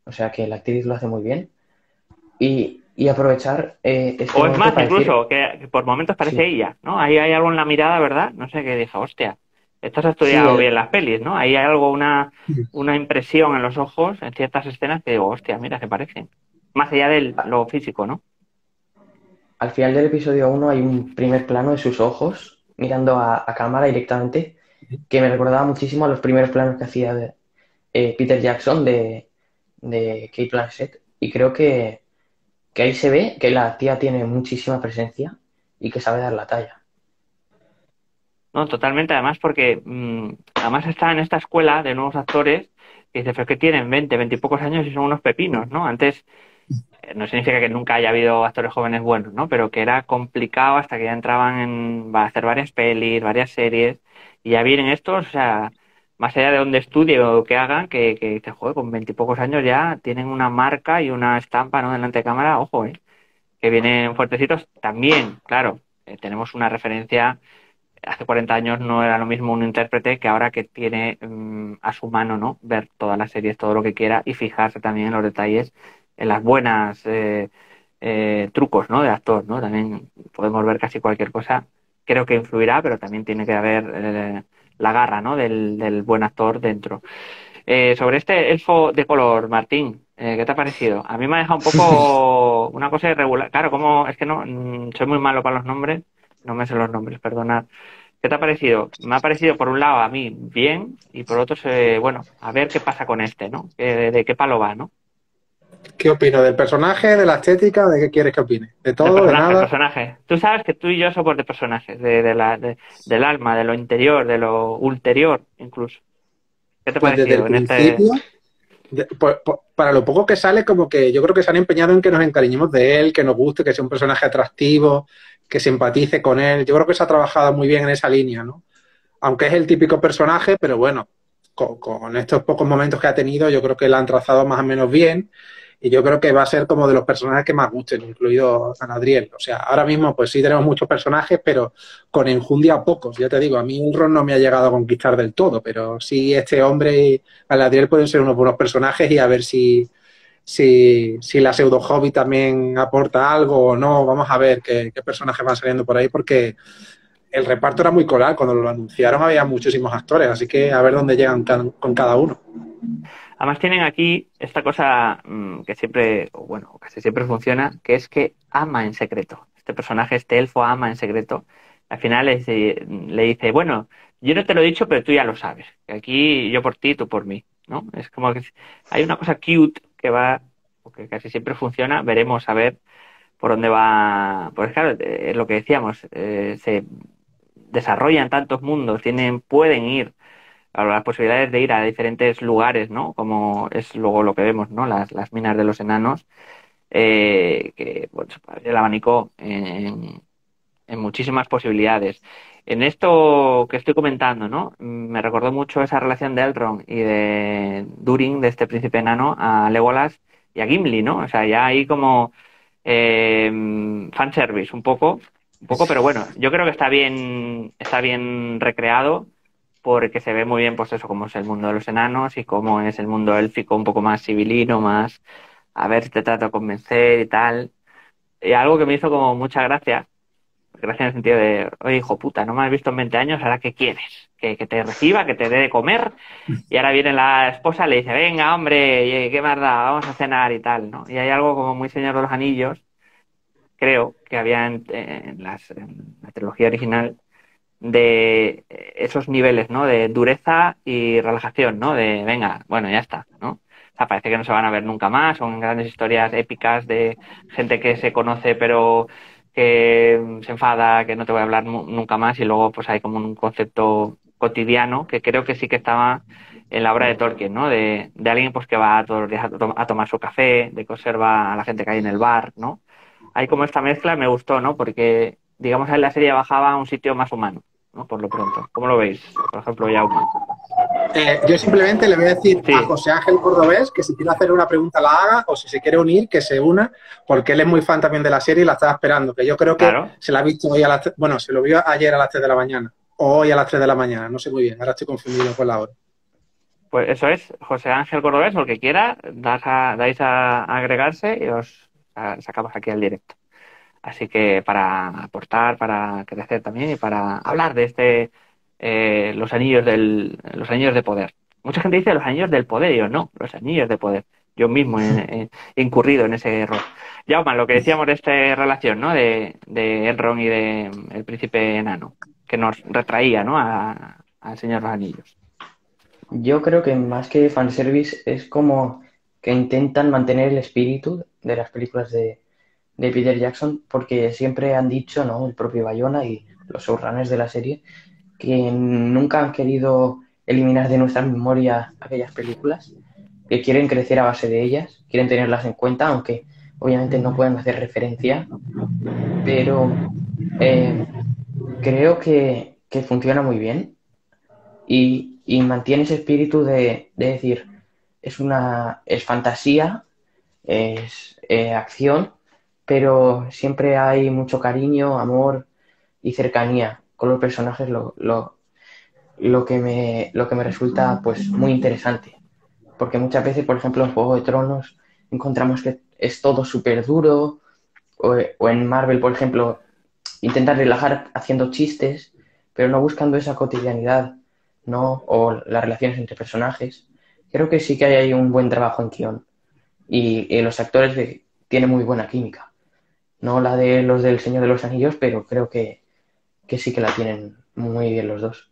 O sea que la actriz lo hace muy bien. Y, y aprovechar. Eh, este o es más, incluso, que, por momentos parece ella, ¿no? Ahí hay algo en la mirada, ¿verdad? No sé, qué dice, hostia, estás estudiado bien las pelis, ¿no? Ahí hay algo, una, una impresión en los ojos, en ciertas escenas, que digo, hostia, mira, se parecen. Más allá de lo físico, ¿no? al final del episodio 1 hay un primer plano de sus ojos mirando a, cámara directamente que me recordaba muchísimo a los primeros planos que hacía eh, Peter Jackson de, de Kate Blanchett y creo que, ahí se ve que la tía tiene muchísima presencia y que sabe dar la talla. No, totalmente, además porque mm, además está en esta escuela de nuevos actores que dice, que tienen 20, 20 y pocos años y son unos pepinos, ¿no? Antes no significa que nunca haya habido actores jóvenes buenos, ¿no? Pero que era complicado hasta que ya entraban en, a hacer varias pelis, varias series, y ya vienen estos, o sea, más allá de donde estudien o que hagan, que, que, que joder, con veintipocos años ya tienen una marca y una estampa, ¿no? Delante de cámara, ojo, ¿eh? Que vienen fuertecitos también, claro, eh, tenemos una referencia hace 40 años no era lo mismo un intérprete que ahora que tiene mm, a su mano, ¿no? Ver todas las series, todo lo que quiera y fijarse también en los detalles en las buenas eh, eh, trucos ¿no? de actor, ¿no? También podemos ver casi cualquier cosa. Creo que influirá, pero también tiene que haber eh, la garra ¿no? del, del, buen actor dentro. sobre este elfo de color, Martín, ¿qué te ha parecido? A mí me ha dejado un poco una cosa irregular. Claro, como es que no mm, soy muy malo para los nombres, no me sé los nombres, perdonad. ¿Qué te ha parecido? Me ha parecido, por un lado, a mí bien, y por otro, bueno, a ver qué pasa con este, ¿no? ¿De, de qué palo va, ¿no? ¿Qué opino? ¿Del personaje, de la estética? ¿De qué quieres que opine? ¿De todo? ¿De nada? personaje. Tú sabes que tú y yo somos de personajes, de, la, del alma, de lo interior, de lo ulterior, incluso. ¿Qué te pues parece en este... Pues, pues, para lo poco que sale, como que yo creo que se han empeñado en que nos encariñemos de él, que nos guste, que sea un personaje atractivo, que se empatice con él. Yo creo que se ha trabajado muy bien en esa línea, ¿no? Aunque es el típico personaje, pero bueno, con, con estos pocos momentos que ha tenido, yo creo que la han trazado más o menos bien y yo creo que va a ser como de los personajes que más gusten, incluido Adriel. O sea, ahora mismo pues sí tenemos muchos personajes, pero con enjundia pocos. Ya te digo, a mí Ulron no me ha llegado a conquistar del todo, pero sí este hombre y Adriel pueden ser unos buenos personajes y a ver si, si, si la pseudo hobby también aporta algo o no. Vamos a ver qué, qué personajes van saliendo por ahí porque el reparto era muy coral. Cuando lo anunciaron había muchísimos actores, así que a ver dónde llegan con cada uno. Además tienen aquí esta cosa mm, que siempre, bueno, casi siempre funciona, que es que ama en secreto. Este personaje, este elfo ama en secreto. Al final le dice, bueno, yo no te lo he dicho, pero tú ya lo sabes. Aquí yo por ti, tú por mí, ¿no? Es como que hay una cosa cute que va, que casi siempre funciona. Veremos a ver por dónde va. Pues claro, es lo que decíamos, eh, se desarrollan tantos mundos, tienen, pueden ir las posibilidades de ir a diferentes lugares, ¿no? Como es luego lo que vemos, ¿no? Las, las minas de los enanos, eh, que pues, el abanico en, en muchísimas posibilidades. En esto que estoy comentando, ¿no? Me recordó mucho esa relación de Elrond y de Durin, de este príncipe enano, a Legolas y a Gimli, ¿no? O sea, ya ahí como eh, fanservice un poco, un poco, pero bueno, yo creo que está bien, está bien recreado porque se ve muy bien, pues eso, cómo es el mundo de los enanos y cómo es el mundo élfico un poco más civilino, más a ver si te trato de convencer y tal. Y algo que me hizo como mucha gracia gracia en el sentido de, oye, hijo puta, no me has visto en 20 años, ¿ahora qué quieres? Que, te reciba, que te dé de comer. Y ahora viene la esposa le dice, venga, hombre, ¿qué más da? Vamos a cenar y tal, ¿no? Y hay algo como muy Señor de los Anillos, creo, que había en, la trilogía original, de esos niveles, ¿no? De dureza y relajación, ¿no? De, venga, bueno, ya está, ¿no? O sea, parece que no se van a ver nunca más, son grandes historias épicas de gente que se conoce pero que se enfada, que no te voy a hablar nunca más y luego pues hay como un concepto cotidiano que creo que sí que estaba en la obra de Tolkien, ¿no? De, de alguien pues que va todos los días a, tomar su café, de que observa a la gente que hay en el bar, ¿no? Hay como esta mezcla, me gustó, ¿no? Porque, digamos, en la serie bajaba a un sitio más humano, ¿no? Por lo pronto. ¿Cómo lo veis? Por ejemplo, Jaume. Eh, yo simplemente le voy a decir a José Ángel Cordobés que si quiere hacer una pregunta la haga o si se quiere unir, que se una, porque él es muy fan también de la serie y la estaba esperando. Que yo creo que se la ha visto hoy a las bueno, se lo vio ayer a las 3 de la mañana o hoy a las 3 de la mañana, no sé muy bien, ahora estoy confundido con la hora. Pues eso es, José Ángel Cordobés, el que quiera, dais a agregarse y os sacamos aquí al directo. Así que para aportar, para crecer también y para hablar de este eh, los anillos del los anillos de poder. Mucha gente dice los anillos del poder, y yo no, los anillos de poder. Yo mismo he, incurrido en ese error. Ya, lo que decíamos de esta relación, ¿no? De, de Elrond y de el príncipe enano, que nos retraía, ¿no? Al Señor los Anillos. Yo creo que más que fanservice es como que intentan mantener el espíritu de las películas de, de Peter Jackson, porque siempre han dicho, ¿no? El propio Bayona y los showrunners de la serie, que nunca han querido eliminar de nuestra memoria aquellas películas, que quieren crecer a base de ellas, quieren tenerlas en cuenta, aunque obviamente no pueden hacer referencia, pero eh, creo que, funciona muy bien y, mantiene ese espíritu de, decir, es una es fantasía, es eh, acción, pero siempre hay mucho cariño, amor y cercanía con los personajes lo, lo, lo, que, me, lo que me resulta pues muy interesante. Porque muchas veces, por ejemplo, en Juego de Tronos encontramos que es todo súper duro, o, en Marvel, por ejemplo, intentan relajar haciendo chistes, pero no buscando esa cotidianidad, ¿no? O las relaciones entre personajes. Creo que sí que hay ahí un buen trabajo en guion. Y, los actores tienen muy buena química. No la de los del Señor de los Anillos, pero creo que, que sí que la tienen muy bien los dos.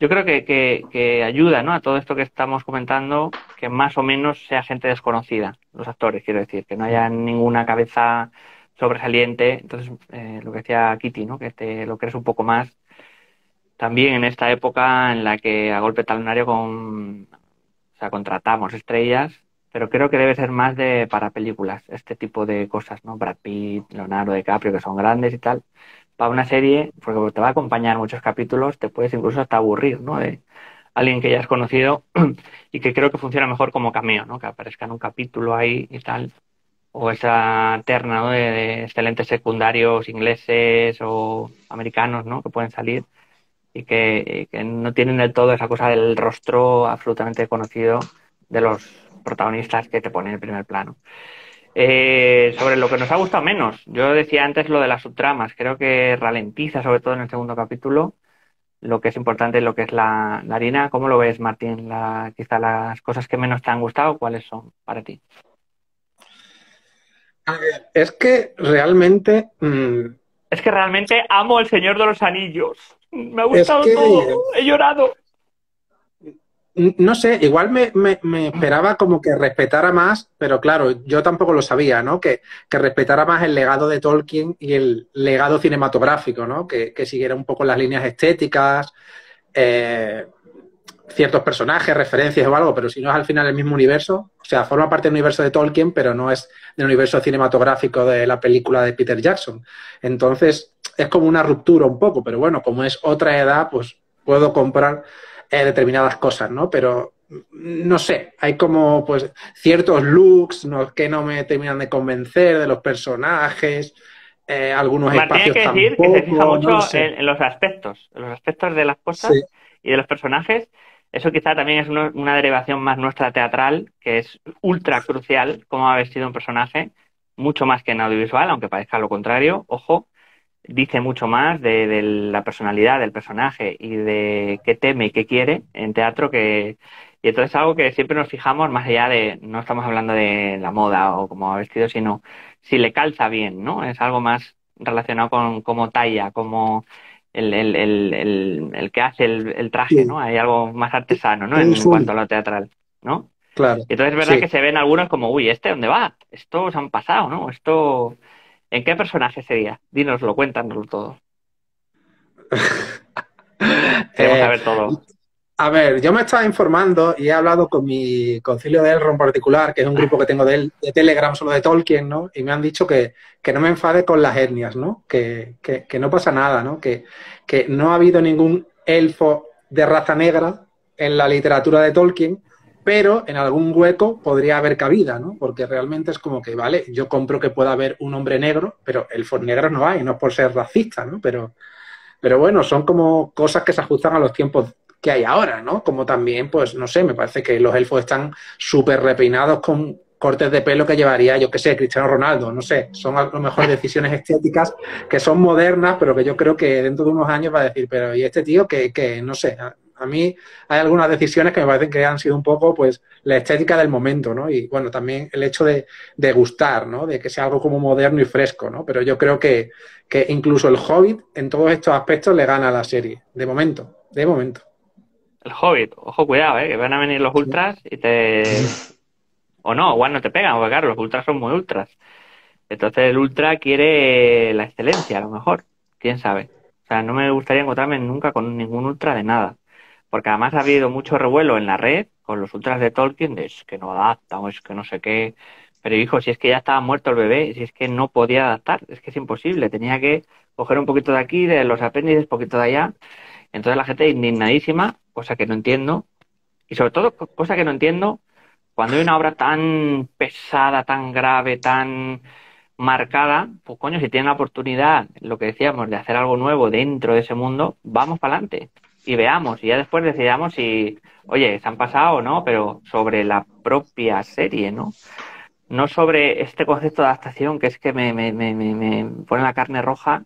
Yo creo que, que, ayuda ¿no? a todo esto que estamos comentando, que más o menos sea gente desconocida, los actores, quiero decir, que no haya ninguna cabeza sobresaliente. Entonces, eh, lo que decía Kitty, ¿no? que te lo crees un poco más. También en esta época en la que a golpe talonario con, o sea, contratamos estrellas, pero creo que debe ser más de para películas, este tipo de cosas, ¿no? Brad Pitt, Leonardo DiCaprio, que son grandes y tal para una serie, porque te va a acompañar muchos capítulos, te puedes incluso hasta aburrir, ¿no? De alguien que ya has conocido y que creo que funciona mejor como cameo, ¿no? Que aparezca en un capítulo ahí y tal. O esa terna ¿no? de, excelentes secundarios ingleses o americanos, ¿no? Que pueden salir y que, que no tienen del todo esa cosa del rostro absolutamente conocido de los protagonistas que te ponen en primer plano. Eh, sobre lo que nos ha gustado menos, yo decía antes lo de las subtramas, creo que ralentiza sobre todo en el segundo capítulo lo que es importante, lo que es la, harina. ¿Cómo lo ves, Martín? La, quizá las cosas que menos te han gustado, ¿cuáles son para ti? Es que realmente... Mm, es que realmente amo El Señor de los Anillos. Me ha gustado todo. He llorado no sé, igual me, esperaba como que respetara más, pero claro, yo tampoco lo sabía, ¿no? Que, respetara más el legado de Tolkien y el legado cinematográfico, ¿no? Que, siguiera un poco las líneas estéticas, eh, ciertos personajes, referencias o algo, pero si no es al final el mismo universo, o sea, forma parte del universo de Tolkien, pero no es del universo cinematográfico de la película de Peter Jackson. Entonces, es como una ruptura un poco, pero bueno, como es otra edad, pues puedo comprar eh, determinadas cosas, ¿no? Pero no sé, hay como pues ciertos looks que no me terminan de convencer de los personajes, eh, algunos Martín, espacios hay que decir que se fija mucho en, los aspectos, en los aspectos de las cosas y de los personajes. Eso quizá también es una derivación más nuestra teatral, que es ultra crucial cómo ha vestido un personaje, mucho más que en audiovisual, aunque parezca lo contrario. Ojo, dice mucho más de, la personalidad del personaje y de qué teme y qué quiere en teatro que... Y entonces es algo que siempre nos fijamos más allá de, no estamos hablando de la moda o cómo ha vestido, sino si le calza bien, ¿no? Es algo más relacionado con cómo talla, como el, el, el, el, que hace el, traje, ¿no? Hay algo más artesano, ¿no? En, cuanto a lo teatral, ¿no? Claro. Y entonces es verdad que se ven algunos como, uy, ¿este dónde va? Esto se han pasado, ¿no? Esto... ¿En qué personaje sería? Dínoslo, cuéntanoslo todo. Queremos saber todo. A ver, yo me estaba informando y he hablado con mi concilio de Elrond en particular, que es un grupo que tengo de, de, Telegram solo de Tolkien, ¿no? Y me han dicho que, no me enfade con las etnias, ¿no? Que, no pasa nada, ¿no? Que, que no ha habido ningún elfo de raza negra en la literatura de Tolkien, pero en algún hueco podría haber cabida, ¿no? Porque realmente es como que, vale, yo compro que pueda haber un hombre negro, pero elfos negros no hay, no es por ser racista, ¿no? Pero, pero bueno, son como cosas que se ajustan a los tiempos que hay ahora, ¿no? Como también, pues, no sé, me parece que los elfos están súper repeinados con cortes de pelo que llevaría, yo qué sé, Cristiano Ronaldo, no sé, son a lo mejor decisiones estéticas que son modernas, pero que yo creo que dentro de unos años va a decir, pero ¿y este tío que, que no sé? A, mí hay algunas decisiones que me parecen que han sido un poco, pues, la estética del momento, ¿no? Y bueno, también el hecho de, de gustar, ¿no? De que sea algo como moderno y fresco, ¿no? Pero yo creo que, que incluso el Hobbit en todos estos aspectos le gana a la serie, de momento, de momento. El Hobbit, ojo, cuidado, ¿eh? que van a venir los ultras y te. O no, igual no te pegan, porque claro, los ultras son muy ultras. Entonces el ultra quiere la excelencia, a lo mejor. Quién sabe. O sea, no me gustaría encontrarme nunca con ningún ultra de nada. Porque además ha habido mucho revuelo en la red con los ultras de Tolkien de es que no adapta o es que no sé qué. Pero hijo, si es que ya estaba muerto el bebé, si es que no podía adaptar, es que es imposible. Tenía que coger un poquito de aquí, de los apéndices, poquito de allá. Entonces la gente indignadísima cosa que no entiendo. Y sobre todo, cosa que no entiendo, cuando hay una obra tan pesada, tan grave, tan marcada, pues coño, si tienen la oportunidad, lo que decíamos, de hacer algo nuevo dentro de ese mundo, vamos para adelante y veamos. Y ya después decidamos si, oye, se han pasado o no, pero sobre la propia serie, ¿no? No sobre este concepto de adaptación que es que me, me, me, me pone la carne roja,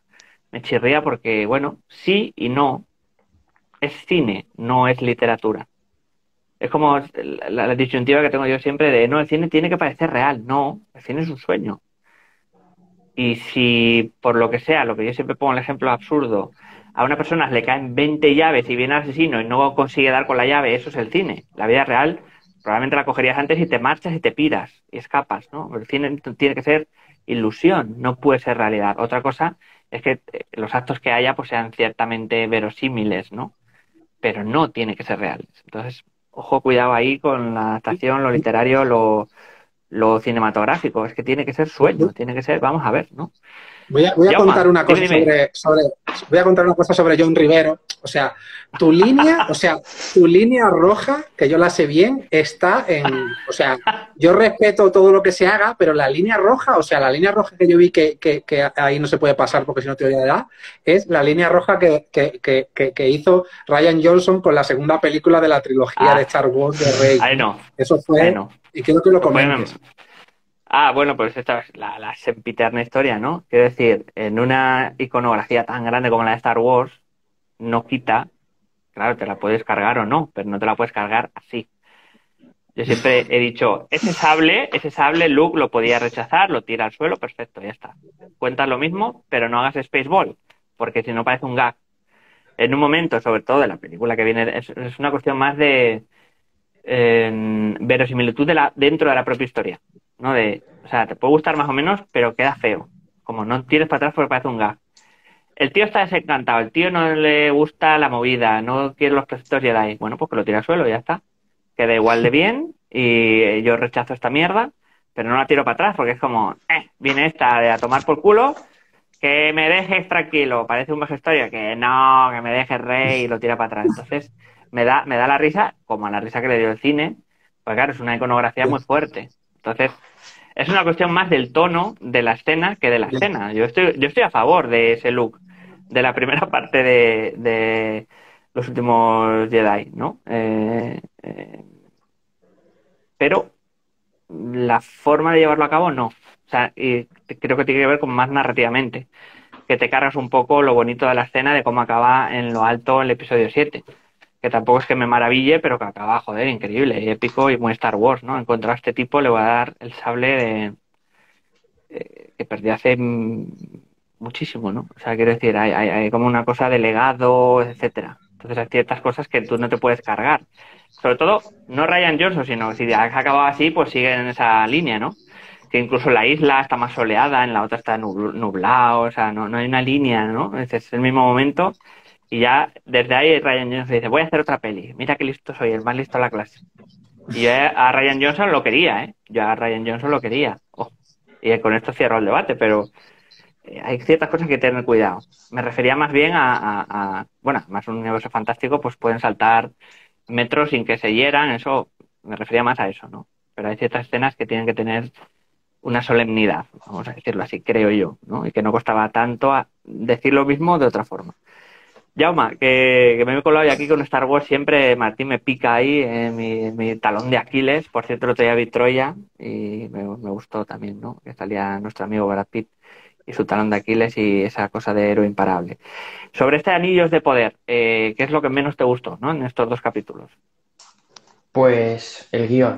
me chirría porque, bueno, sí y no es cine, no es literatura. Es como la, disyuntiva que tengo yo siempre de, no, el cine tiene que parecer real. No, el cine es un sueño. Y si, por lo que sea, lo que yo siempre pongo el ejemplo absurdo, a una persona le caen 20 llaves y viene el asesino y no consigue dar con la llave, eso es el cine. La vida real probablemente la cogerías antes y te marchas y te piras y escapas, ¿no? El cine tiene que ser ilusión, no puede ser realidad. Otra cosa es que eh, los actos que haya pues sean ciertamente verosímiles, ¿no? pero no tiene que ser real. Entonces, ojo, cuidado ahí con la adaptación, lo literario, lo cinematográfico. Es que tiene que ser sueño, tiene que ser, vamos a ver, ¿no? Voy a, contar una cosa sobre, voy a contar una cosa sobre John Rivero. O sea, tu línea, o sea, tu línea roja, que yo la sé bien, está en, o sea, yo respeto todo lo que se haga, pero la línea roja, o sea, la línea roja que yo vi que, ahí no se puede pasar porque si no te voy a dar, es la línea roja que, que, hizo Ryan Johnson con la segunda película de la trilogía de ah. Star Wars de Rey. Ahí no. Eso fue, y quiero que lo comentes. Ah, bueno, pues esta es la, sempiterna historia, ¿no? Quiero decir, en una iconografía tan grande como la de Star Wars, no quita, claro, te la puedes cargar o no, pero no te la puedes cargar así. Yo siempre he dicho, ese sable, ese sable Luke lo podía rechazar, lo tira al suelo, perfecto, ya está. Cuentas lo mismo, pero no hagas Spaceball, porque si no parece un gag. En un momento, sobre todo de la película que viene, es, una cuestión más de eh, verosimilitud de la, dentro de la propia historia. ¿no? De, o sea, te puede gustar más o menos, pero queda feo. Como no tires para atrás porque parece un gag. El tío está desencantado, el tío no le gusta la movida, no quiere los preceptos Jedi. Bueno, pues que lo tira al suelo y ya está. Queda igual de bien y yo rechazo esta mierda, pero no la tiro para atrás porque es como, eh, viene esta a tomar por culo que me dejes tranquilo, parece un historia que no, que me dejes rey y lo tira para atrás. Entonces, me da, me da la risa, como la risa que le dio el cine, pues claro, es una iconografía muy fuerte. Entonces, es una cuestión más del tono de la escena que de la escena. Yo estoy, yo estoy a favor de ese look, de la primera parte de, de los últimos Jedi, ¿no? Eh, eh, pero la forma de llevarlo a cabo no. O sea, y creo que tiene que ver con más narrativamente. Que te cargas un poco lo bonito de la escena de cómo acaba en lo alto el episodio 7. Que tampoco es que me maraville, pero que acaba, joder, increíble, épico y muy Star Wars, ¿no? Encontrar a este tipo, le voy a dar el sable de, eh, que perdí hace muchísimo, ¿no? O sea, quiero decir, hay, hay, como una cosa de legado, etcétera. Entonces hay ciertas cosas que tú no te puedes cargar. Sobre todo, no Ryan Johnson, sino si ha acabado así, pues sigue en esa línea, ¿no? Que incluso la isla está más soleada, en la otra está nublado, o sea, no, no hay una línea, ¿no? Es el mismo momento. Y ya desde ahí Ryan Johnson dice, voy a hacer otra peli. Mira qué listo soy, el más listo de la clase. Y yo a Ryan Johnson lo quería, ¿eh? Yo a Ryan Johnson lo quería. Oh. Y con esto cierro el debate, pero eh, hay ciertas cosas que tener cuidado. Me refería más bien a, bueno, más un universo fantástico, pues pueden saltar metros sin que se hieran, eso, me refería más a eso, ¿no? Pero hay ciertas escenas que tienen que tener una solemnidad, vamos a decirlo así, creo yo, ¿no? Y que no costaba tanto decir lo mismo de otra forma. Yauma, que, me he colado aquí con Star Wars siempre, Martín me pica ahí en mi, talón de Aquiles, por cierto, lo traía Troya y me, me, gustó también, ¿no? Que salía nuestro amigo Brad Pitt y su talón de Aquiles y esa cosa de héroe imparable. Sobre este Anillos de Poder, eh, ¿qué es lo que menos te gustó ¿no? en estos dos capítulos? Pues el guion.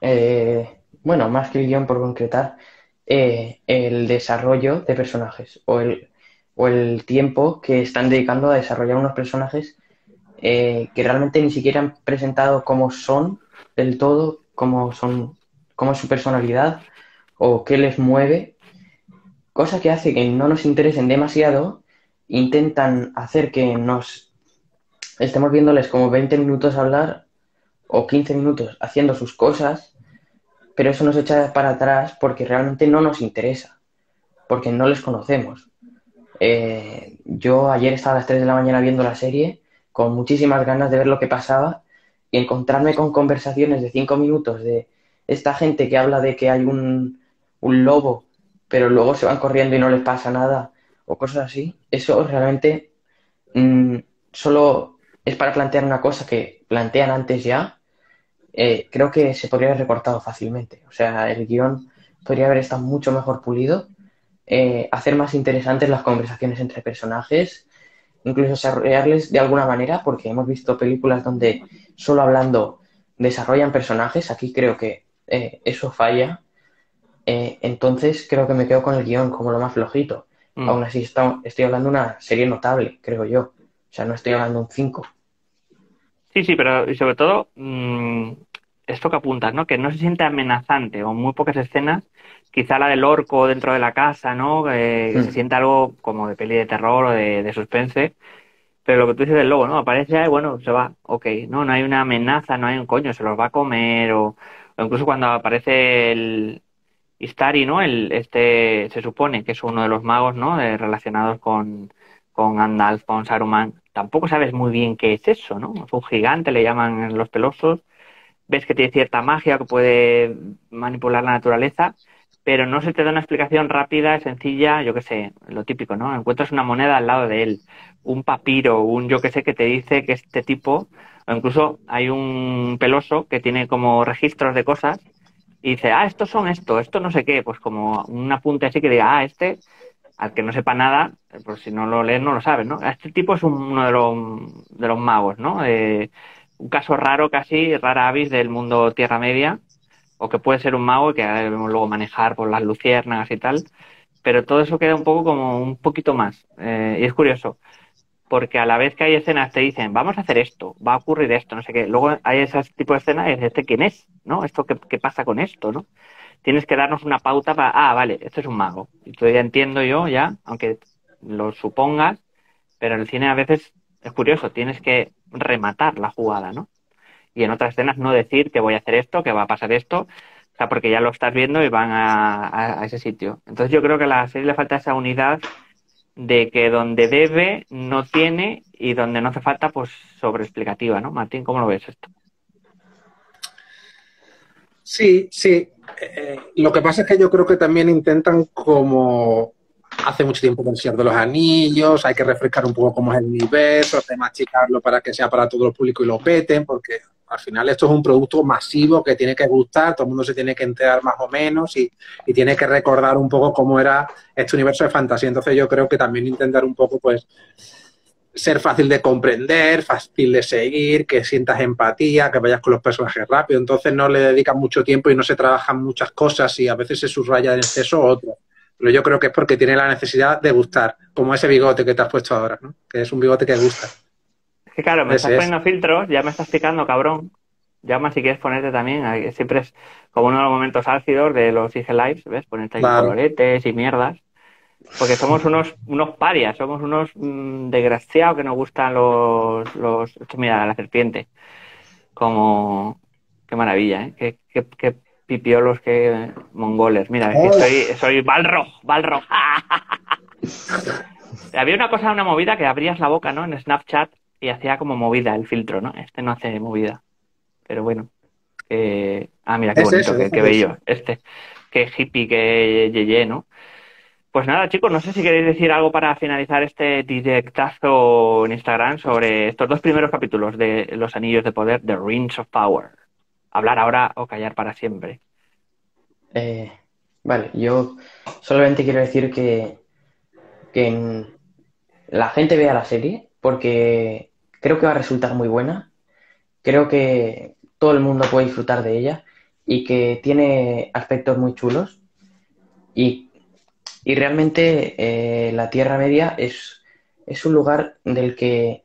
Eh, bueno, más que el guion por concretar, eh, el desarrollo de personajes o el, o el tiempo que están dedicando a desarrollar unos personajes que realmente ni siquiera han presentado cómo son del todo, cómo son, cómo es su personalidad o qué les mueve cosa que hace que no nos interesen demasiado, intentan hacer que nos estemos viéndoles como 20 minutos hablar o 15 minutos haciendo sus cosas, pero eso nos echa para atrás porque realmente no nos interesa, porque no les conocemos. Eh, yo ayer estaba a las 3 de la mañana viendo la serie con muchísimas ganas de ver lo que pasaba y encontrarme con conversaciones de 5 minutos de esta gente que habla de que hay un, un lobo pero luego se van corriendo y no les pasa nada o cosas así, eso realmente mm, solo es para plantear una cosa que plantean antes ya, eh, creo que se podría haber recortado fácilmente. O sea, el guion podría haber estado mucho mejor pulido, eh, hacer más interesantes las conversaciones entre personajes, incluso desarrollarles de alguna manera, porque hemos visto películas donde solo hablando desarrollan personajes, aquí creo que eh, eso falla eh, entonces creo que me quedo con el guion como lo más flojito. Mm. Aún así estoy hablando de una serie notable, creo yo. O sea, no estoy hablando de un 5. Sí, sí, pero y sobre todo mm, esto que apuntas, ¿no? Que no se siente amenazante o muy pocas escenas. Quizá la del orco dentro de la casa, ¿no? que se mm. siente algo como de peli de terror o de, suspense. Pero lo que tú dices del lobo, ¿no? Aparece ahí, bueno, se va, ok, no, no hay una amenaza, no hay un coño, se los va a comer o incluso cuando aparece el, Istari, ¿no? El, este se supone que es uno de los magos, ¿no? relacionados con, con Gandalf, con Saruman. Tampoco sabes muy bien qué es eso, ¿no? Es un gigante, le llaman los pelosos. Ves que tiene cierta magia, que puede manipular la naturaleza, pero no se te da una explicación rápida, sencilla, yo qué sé, lo típico, ¿no? Encuentras una moneda al lado de él, un papiro, un yo qué sé que te dice que este tipo, o incluso hay un peloso que tiene como registros de cosas y dice, ah, estos son esto, esto no sé qué, pues como un apunte así que diga, ah, este, al que no sepa nada, pues si no lo lees no lo sabes, ¿no? Este tipo es uno de los, de los magos, ¿no? Eh, un caso raro casi, rara avis del mundo Tierra Media, o que puede ser un mago que debemos luego manejar por las luciérnagas y tal, pero todo eso queda un poco como un poquito más, eh, y es curioso porque a la vez que hay escenas te dicen, vamos a hacer esto, va a ocurrir esto, no sé qué. Luego hay ese tipo de escenas y dices, ¿este quién es? ¿No? ¿Esto qué, pasa con esto? ¿no? Tienes que darnos una pauta para, ah, vale, esto es un mago. Y tú ya entiendo yo, ya, aunque lo supongas, pero en el cine a veces es curioso, tienes que rematar la jugada, ¿no? Y en otras escenas no decir que voy a hacer esto, que va a pasar esto, O sea, porque ya lo estás viendo y van a, a ese sitio. Entonces yo creo que a la serie le falta esa unidad de que donde debe no tiene y donde no hace falta, pues sobreexplicativa, ¿no? Martín, ¿cómo lo ves esto? Sí, sí. Eh, lo que pasa es que yo creo que también intentan como hace mucho tiempo con el Señor de los Anillos, hay que refrescar un poco cómo es el universo, que machicarlo para que sea para todo el público y lo peten, porque al final esto es un producto masivo que tiene que gustar, todo el mundo se tiene que enterar más o menos y, y, tiene que recordar un poco cómo era este universo de fantasía. Entonces yo creo que también intentar un poco pues ser fácil de comprender, fácil de seguir, que sientas empatía, que vayas con los personajes rápido. Entonces no le dedican mucho tiempo y no se trabajan muchas cosas y a veces se subraya en exceso otro. Pero yo creo que es porque tiene la necesidad de gustar, como ese bigote que te has puesto ahora, ¿no? Que es un bigote que gusta. Es que claro, me estás poniendo filtros, ya me estás picando, cabrón. Llama si quieres ponerte también, siempre es como uno de los momentos álgidos de los IG Lives, ¿ves? Ponerte ahí claro. coloretes y mierdas. Porque somos unos, unos parias, somos unos mmm, desgraciados que nos gustan los, los... Mira, la serpiente. Como... Qué maravilla, ¿eh? Qué, qué, qué pipiolos, qué mongoles. Mira, soy, soy Balrog, Balrog. Había una cosa, una movida que abrías la boca, ¿no? En Snapchat y hacía como movida el filtro, ¿no? Este no hace movida. Pero bueno. Que... Ah, mira, qué bonito, eso, qué, qué bello. Este. Qué hippie, qué yeye, ¿no? Pues nada, chicos, no sé si queréis decir algo para finalizar este directazo en Instagram sobre estos dos primeros capítulos de Los Anillos de Poder, The Rings of Power. Hablar ahora o callar para siempre. Eh, vale, yo solamente quiero decir que, que la gente vea la serie porque creo que va a resultar muy buena. Creo que todo el mundo puede disfrutar de ella y que tiene aspectos muy chulos y y realmente eh, la Tierra Media es, es un lugar del que,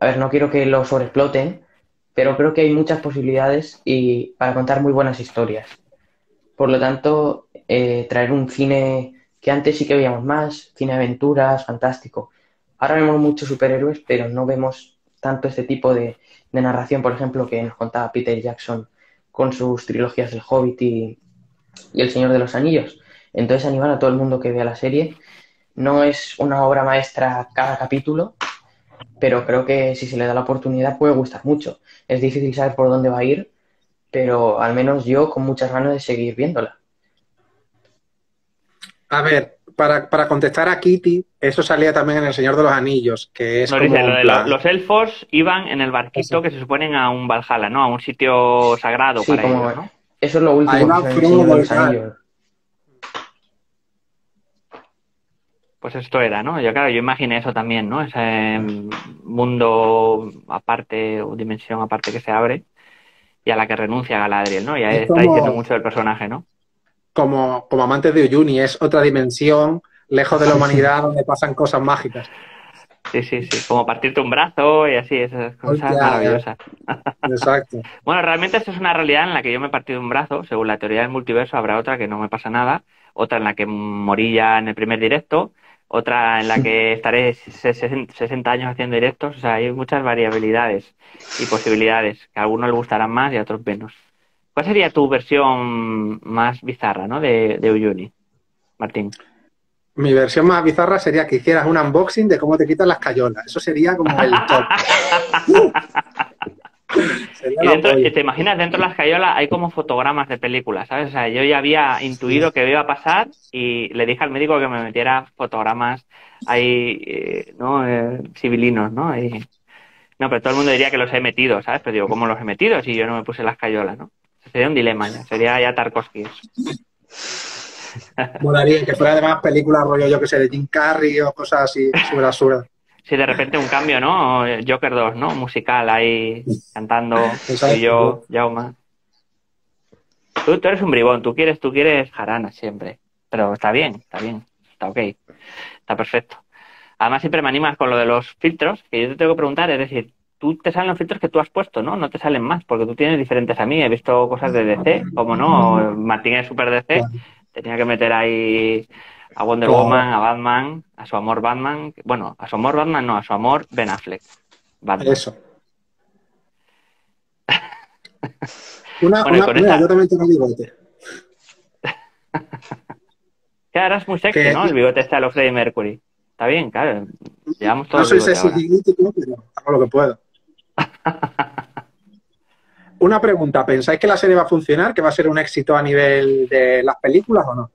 a ver, no quiero que lo sobreexploten, pero creo que hay muchas posibilidades y para contar muy buenas historias. Por lo tanto, eh, traer un cine que antes sí que veíamos más, cine aventuras, fantástico. Ahora vemos muchos superhéroes, pero no vemos tanto este tipo de, narración, por ejemplo, que nos contaba Peter Jackson con sus trilogías El Hobbit y, y El Señor de los Anillos. Entonces animar a todo el mundo que vea la serie. No es una obra maestra cada capítulo, pero creo que si se le da la oportunidad puede gustar mucho. Es difícil saber por dónde va a ir, pero al menos yo con muchas ganas de seguir viéndola. A ver, para, para contestar a Kitty, eso salía también en El Señor de los Anillos, que es. Como dice, lo de plan... los elfos iban en el barquito que se suponen a un Valhalla, ¿no? A un sitio sagrado sí, para como, ellos, ¿no? Eso es lo último Señor de los Anillos. Pues esto era, ¿no? Yo, claro, yo imaginé eso también, ¿no? Ese mundo aparte o dimensión aparte que se abre y a la que renuncia Galadriel, ¿no? Y ahí está como, diciendo mucho del personaje, ¿no? Como, como amantes de Uyuni, es otra dimensión, lejos de la humanidad, donde pasan cosas mágicas. Sí, sí, sí, como partirte un brazo y así, esas cosas Hostia, maravillosas. Exacto. bueno, realmente esto es una realidad en la que yo me he partido un brazo, según la teoría del multiverso habrá otra que no me pasa nada, otra en la que morí ya en el primer directo, otra en la que estaré 60 años haciendo directos, o sea, hay muchas variabilidades y posibilidades, que a algunos les gustarán más y a otros menos. ¿Cuál sería tu versión más bizarra, ¿no? De, de Uyuni, Martín. Mi versión más bizarra sería que hicieras un unboxing de cómo te quitan las cayolas. Eso sería como el top. y dentro, te imaginas, dentro de las cayolas hay como fotogramas de películas, ¿sabes? O sea, yo ya había intuido que iba a pasar y le dije al médico que me metiera fotogramas ahí, eh, ¿no? Eh, civilinos, ¿no? No, pero todo el mundo diría que los he metido, ¿sabes? Pero digo, ¿cómo los he metido si yo no me puse las cayolas, ¿no? Sería un dilema ya, sería ya Tarkovsky eso. Molaría que fuera además película rollo, yo que sé, de Jim Carrey o cosas así, súper absurdas. Sí, de repente un cambio, ¿no? Joker 2, ¿no? Musical ahí cantando, soy yo, Jauma. Tú, tú, eres un bribón, tú quieres, tú quieres jarana siempre. Pero está bien, está bien, está ok, está perfecto. Además siempre me animas con lo de los filtros, que yo te tengo que preguntar, es decir, tú te salen los filtros que tú has puesto, ¿no? No te salen más, porque tú tienes diferentes a mí. He visto cosas de DC, como no, Martín es super DC, tenía que meter ahí a Wonder Woman, a Batman, a su amor Batman, bueno, a su amor Batman no, a su amor Ben Affleck. Batman. Eso. Una, una, yo también tengo bigote. ahora es muy sexy, ¿no? El bigote está a los Freddie Mercury. Está bien, claro. Llevamos todo no soy sexy pero hago lo que puedo. Una pregunta, ¿pensáis que la serie va a funcionar? ¿Que va a ser un éxito a nivel de las películas o no?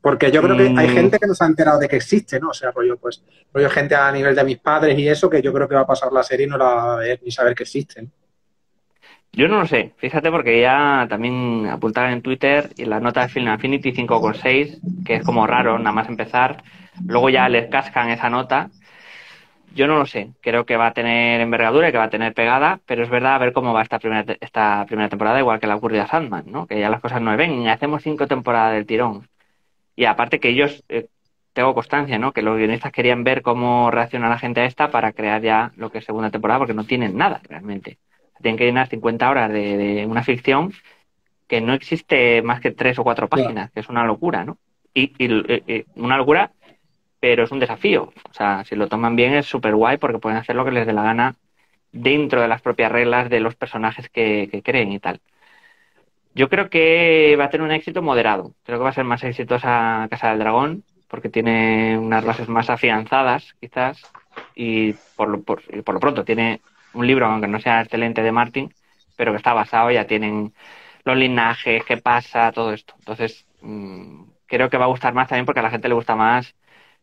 Porque yo creo que hay mm. gente que no se ha enterado de que existe, ¿no? O sea, rollo, pues, rollo gente a nivel de mis padres y eso, que yo creo que va a pasar la serie y no la va a ver ni saber que existen. Yo no lo sé, fíjate porque ya también apuntaban en Twitter y la nota de Film Affinity 5,6, que es como raro nada más empezar, luego ya les cascan esa nota yo no lo sé. Creo que va a tener envergadura y que va a tener pegada, pero es verdad a ver cómo va esta primera, esta primera temporada, igual que la ocurrió a Sandman, ¿no? Que ya las cosas no ven, hacemos cinco temporadas del tirón. Y aparte que ellos, eh, tengo constancia, ¿no? Que los guionistas querían ver cómo reacciona la gente a esta para crear ya lo que es segunda temporada, porque no tienen nada realmente. Tienen que llenar 50 horas de, una ficción que no existe más que tres o cuatro páginas, que es una locura, ¿no? Y, y una locura pero es un desafío. O sea, si lo toman bien es súper guay porque pueden hacer lo que les dé la gana dentro de las propias reglas de los personajes que, creen y tal. Yo creo que va a tener un éxito moderado. Creo que va a ser más exitosa Casa del Dragón porque tiene unas bases más afianzadas, quizás, y por lo, por, lo pronto tiene un libro, aunque no sea excelente, de Martin, pero que está basado, ya tienen los linajes, qué pasa, todo esto. Entonces, mm, creo que va a gustar más también porque a la gente le gusta más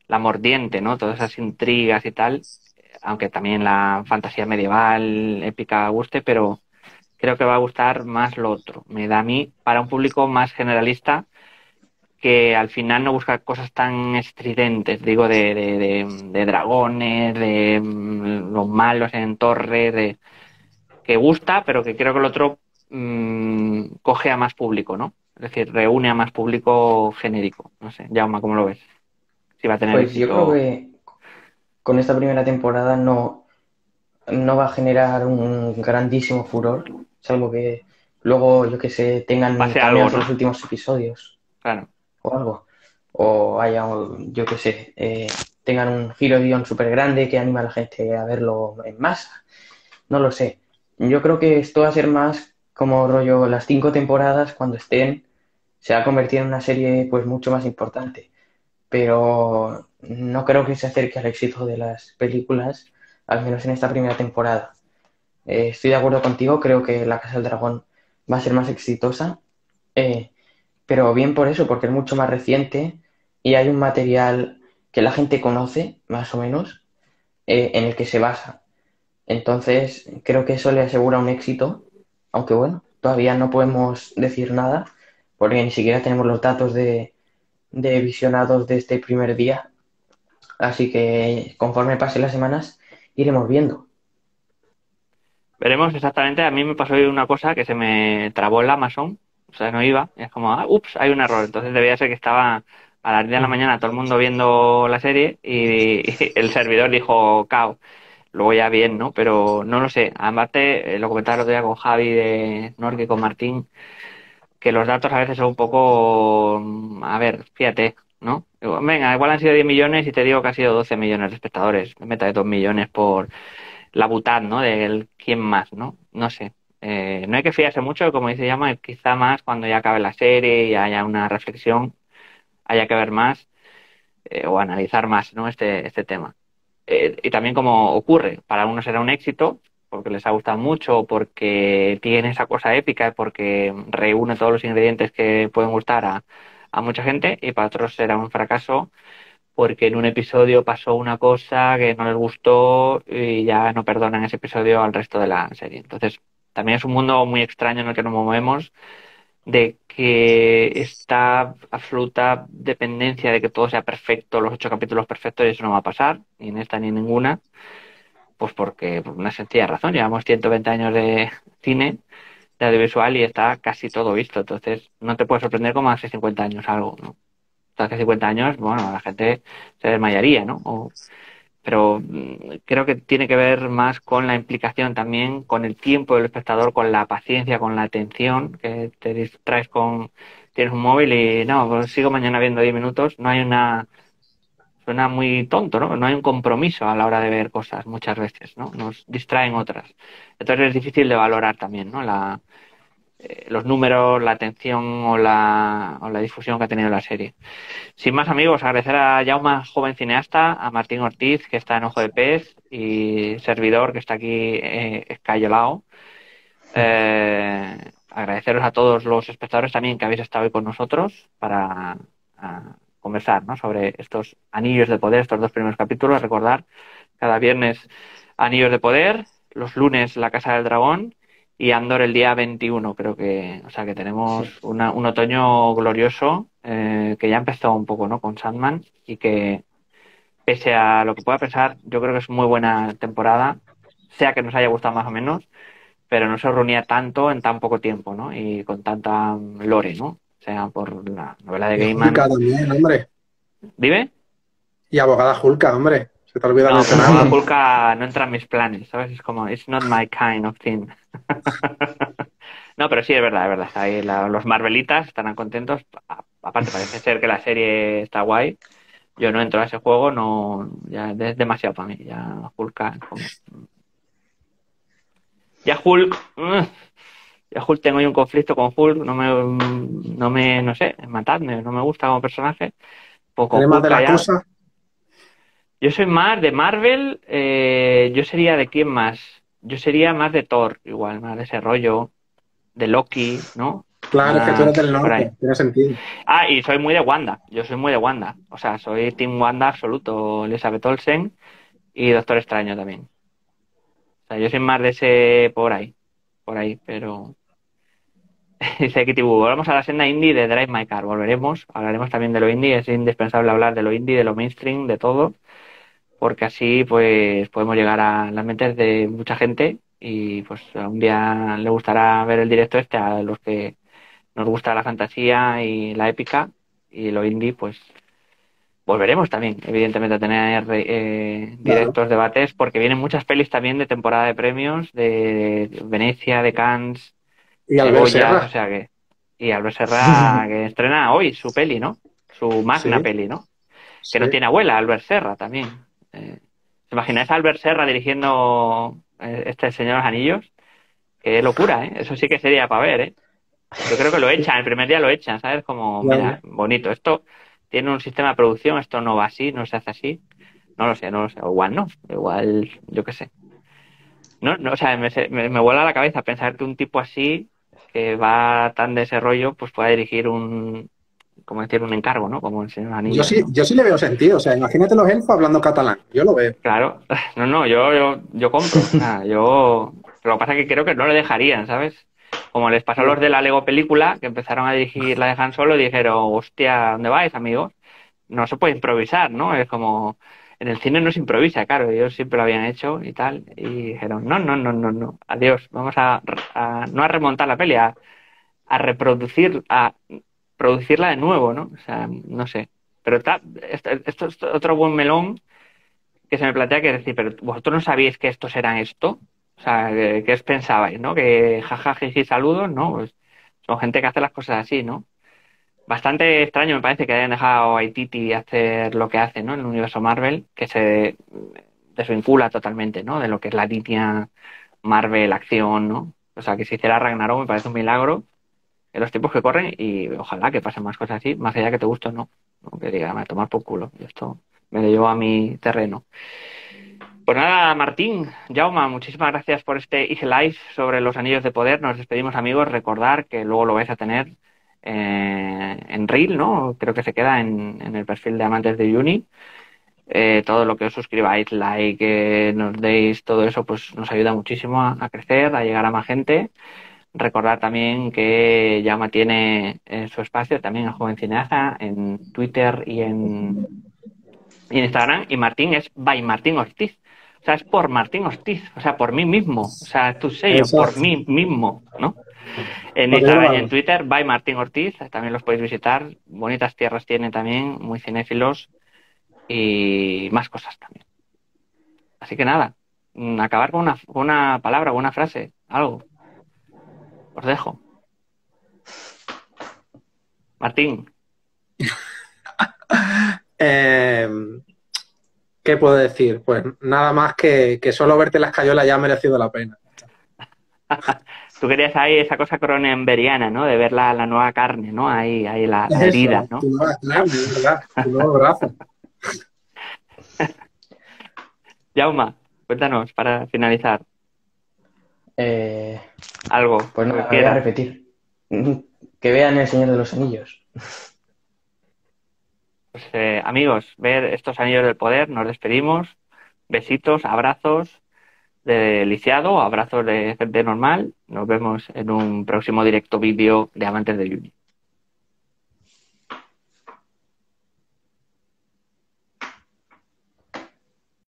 la mordiente, ¿no? Todas esas intrigas y tal, aunque también la fantasía medieval, épica guste, pero creo que va a gustar más lo otro. Me da a mí, para un público más generalista, que al final no busca cosas tan estridentes, digo, de, de, dragones, de mm, los malos en torre, de que gusta, pero que creo que el otro mm, coge a más público, ¿no? Es decir, reúne a más público genérico. No sé, Jauma, ¿cómo lo ves? Pues yo creo que con esta primera temporada no, no va a generar un grandísimo furor, salvo que luego, yo que sé, tengan cambios los últimos episodios. Claro. O algo. O haya, yo que sé, eh, tengan un giro de guion súper grande que anima a la gente a verlo en masa. No lo sé. Yo creo que esto va a ser más como rollo las cinco temporadas cuando estén, se va a convertir en una serie pues mucho más importante pero no creo que se acerque al éxito de las películas, al menos en esta primera temporada. Eh, estoy de acuerdo contigo, creo que La Casa del Dragón va a ser más exitosa, eh, pero bien por eso, porque es mucho más reciente y hay un material que la gente conoce, más o menos, eh, en el que se basa. Entonces, creo que eso le asegura un éxito, aunque bueno, todavía no podemos decir nada, porque ni siquiera tenemos los datos de, de visionados de este primer día. Así que conforme pasen las semanas, iremos viendo. Veremos exactamente. A mí me pasó una cosa que se me trabó el Amazon. O sea, no iba. es como, ah, ups, hay un error. Entonces debía ser que estaba a las 10 de la mañana todo el mundo viendo la serie y, el servidor dijo, cao. Luego ya bien, ¿no? Pero no lo sé. Aparte, lo comentaba el otro día con Javi de Norque, con Martín que los datos a veces son un poco, mm, a ver, fíjate, ¿no? Venga, igual han sido 10 millones y te digo que ha sido 12 millones de espectadores, meta de 2 millones por la butad, ¿no? Del quién más, ¿no? No sé. Eh, no hay que fiarse mucho, como dice Llama, quizá más cuando ya acabe la serie y haya una reflexión, haya que ver más eh, o analizar más, ¿no? Este, este tema. Eh, y también como ocurre, para unos será un éxito, porque les ha gustado mucho, porque tiene esa cosa épica, porque reúne todos los ingredientes que pueden gustar a, a mucha gente, y para otros será un fracaso porque en un episodio pasó una cosa que no les gustó y ya no perdonan ese episodio al resto de la serie. Entonces, también es un mundo muy extraño en el que nos movemos, de que esta absoluta dependencia de que todo sea perfecto, los ocho capítulos perfectos, y eso no va a pasar, ni en esta ni en ninguna. Pues porque, por una sencilla razón, llevamos 120 años de cine, de audiovisual y está casi todo visto. Entonces, no te puede sorprender como hace 50 años algo, ¿no? Hace 50 años, bueno, la gente se desmayaría, ¿no? pero mm, creo que tiene que ver más con la implicación también, con el tiempo del espectador, con la paciencia, con la atención, que te distraes con, tienes un móvil y no, pues sigo mañana viendo 10 minutos, no hay una suena muy tonto, ¿no? No hay un compromiso a la hora de ver cosas muchas veces, ¿no? Nos distraen otras. Entonces es difícil de valorar también, ¿no? La, eh, los números, la atención o la, o la difusión que ha tenido la serie. Sin más amigos, agradecer a Jauma, joven cineasta, a Martín Ortiz, que está en Ojo de Pez, y servidor, que está aquí eh, escayolado. Eh, agradeceros a todos los espectadores también que habéis estado hoy con nosotros para conversar ¿no? sobre estos anillos de poder, estos dos primeros capítulos. Recordar, cada viernes anillos de poder, los lunes la Casa del Dragón y Andor el día 21, creo que, o sea, que tenemos un otoño glorioso eh, que ya empezó un poco, ¿no? Con Sandman y que, pese a lo que pueda pensar, yo creo que es muy buena temporada, sea que nos haya gustado más o menos, pero no se reunía tanto en tan poco tiempo, ¿no? Y con tanta lore, ¿no? O sea, por la novela de Gaiman. también, hombre. ¿Dime? Y abogada Julka, hombre. Se te olvida no, abogada Julka no entra en mis planes, ¿sabes? Es como, it's not my kind of thing. no, pero sí, es verdad, es verdad. Ahí los Marvelitas estarán contentos. Aparte, parece ser que la serie está guay. Yo no entro a ese juego, no, ya es demasiado para mí. Ya Hulk, ya Hulk, ya Hulk tengo yo un conflicto con Hulk, no me, no me, no sé, matadme, no me gusta como personaje. Poco Hulk de la cosa? Yo soy más de Marvel, eh, yo sería de quién más yo sería más de Thor, igual, más de ese rollo, de Loki, ¿no? Claro, es que tú eres del norte, tiene sentido. Ah, y soy muy de Wanda, yo soy muy de Wanda. O sea, soy Team Wanda absoluto, Elizabeth Olsen y Doctor Extraño también. O sea, yo soy más de ese por ahí, por ahí, pero... Dice Kitibu, volvemos a la senda indie de Drive My Car, volveremos, hablaremos también de lo indie, es indispensable hablar de lo indie, de lo mainstream, de todo porque así pues podemos llegar a las mentes de mucha gente y pues un día le gustará ver el directo este a los que nos gusta la fantasía y la épica y lo indie pues volveremos también evidentemente a tener eh, directos debates porque vienen muchas pelis también de temporada de premios de Venecia de Cannes y Albert Serra. o sea que y Albert Serra que estrena hoy su peli no su magna peli no que no tiene abuela Albert Serra también eh, ¿Se imagináis a Albert Serra dirigiendo eh, este Señor Anillos? Qué locura, ¿eh? Eso sí que sería para ver, ¿eh? Yo creo que lo echan, el primer día lo echan, ¿sabes? Como, mira, bonito. Esto tiene un sistema de producción, esto no va así, no se hace así. No lo sé, no lo sé. O igual no, igual, yo qué sé. No, no, o sea, me, me, me vuela la cabeza pensar que un tipo así, que va tan de ese rollo, pues pueda dirigir un, como decir, un encargo, ¿no? Como el señor Anillo. Yo sí, yo sí le veo sentido, o sea, imagínate los elfos hablando catalán, yo lo veo. Claro, no, no, yo, yo, yo compro, yo, lo que pasa es que creo que no le dejarían, ¿sabes? Como les pasó a los de la Lego película, que empezaron a dirigir la de Han Solo y dijeron, hostia, ¿dónde vais, amigos? No se puede improvisar, ¿no? Es como, en el cine no se improvisa, claro, ellos siempre lo habían hecho y tal, y dijeron, no, no, no, no, no, adiós, vamos a, no a remontar la peli, a, a reproducir, a producirla de nuevo, ¿no? O sea, no sé. Pero está, esto, es otro buen melón que se me plantea que decir, pero vosotros no sabíais que estos eran esto. O sea, ¿qué os pensabais, no? Que jajaja y saludos, ¿no? Pues son gente que hace las cosas así, ¿no? Bastante extraño me parece que hayan dejado a Ititi hacer lo que hace, ¿no? En el universo Marvel, que se desvincula totalmente, ¿no? De lo que es la línea Marvel, acción, ¿no? O sea, que si hiciera Ragnarok me parece un milagro en los tiempos que corren y ojalá que pasen más cosas así, más allá que te guste o no. Que diga, me a tomar por culo. Y esto me lo llevo a mi terreno. Pues nada, Martín, Jauma, muchísimas gracias por este Easy Life sobre los anillos de poder. Nos despedimos, amigos. Recordar que luego lo vais a tener eh, en Reel, ¿no? Creo que se queda en, el perfil de Amantes de Uni. Eh, todo lo que os suscribáis, like, nos deis, todo eso, pues nos ayuda muchísimo a crecer, a llegar a más gente. Recordar también que Yama tiene en su espacio también a Joven Cineaza en Twitter y en, Instagram. Y Martín es by Martín Ortiz. O sea, es por Martín Ortiz. O sea, por mí mismo. O sea, tu sello, por mí mismo, ¿no? En Instagram y en Twitter, by Martín Ortiz. También los podéis visitar. Bonitas tierras tiene también, muy cinéfilos. Y más cosas también. Así que nada, mm, acabar con una, una palabra, una frase, algo. Os dejo. Martín. Eh, ¿qué puedo decir? Pues nada más que, que solo verte la escayola ya ha merecido la pena. Tú querías ahí esa cosa cronenberiana, ¿no? De ver la, nueva carne, ¿no? Ahí, ahí la, vida, ¿no? Tu nueva carne, ¿verdad? Tu nuevo brazo. Yauma, cuéntanos para finalizar. Eh, Algo. Pues no, voy a repetir. Que vean El Señor de los Anillos. Pues, eh, amigos, ver estos anillos del poder, nos despedimos. Besitos, abrazos de lisiado, abrazos de gente normal. Nos vemos en un próximo directo vídeo de Amantes de Juni.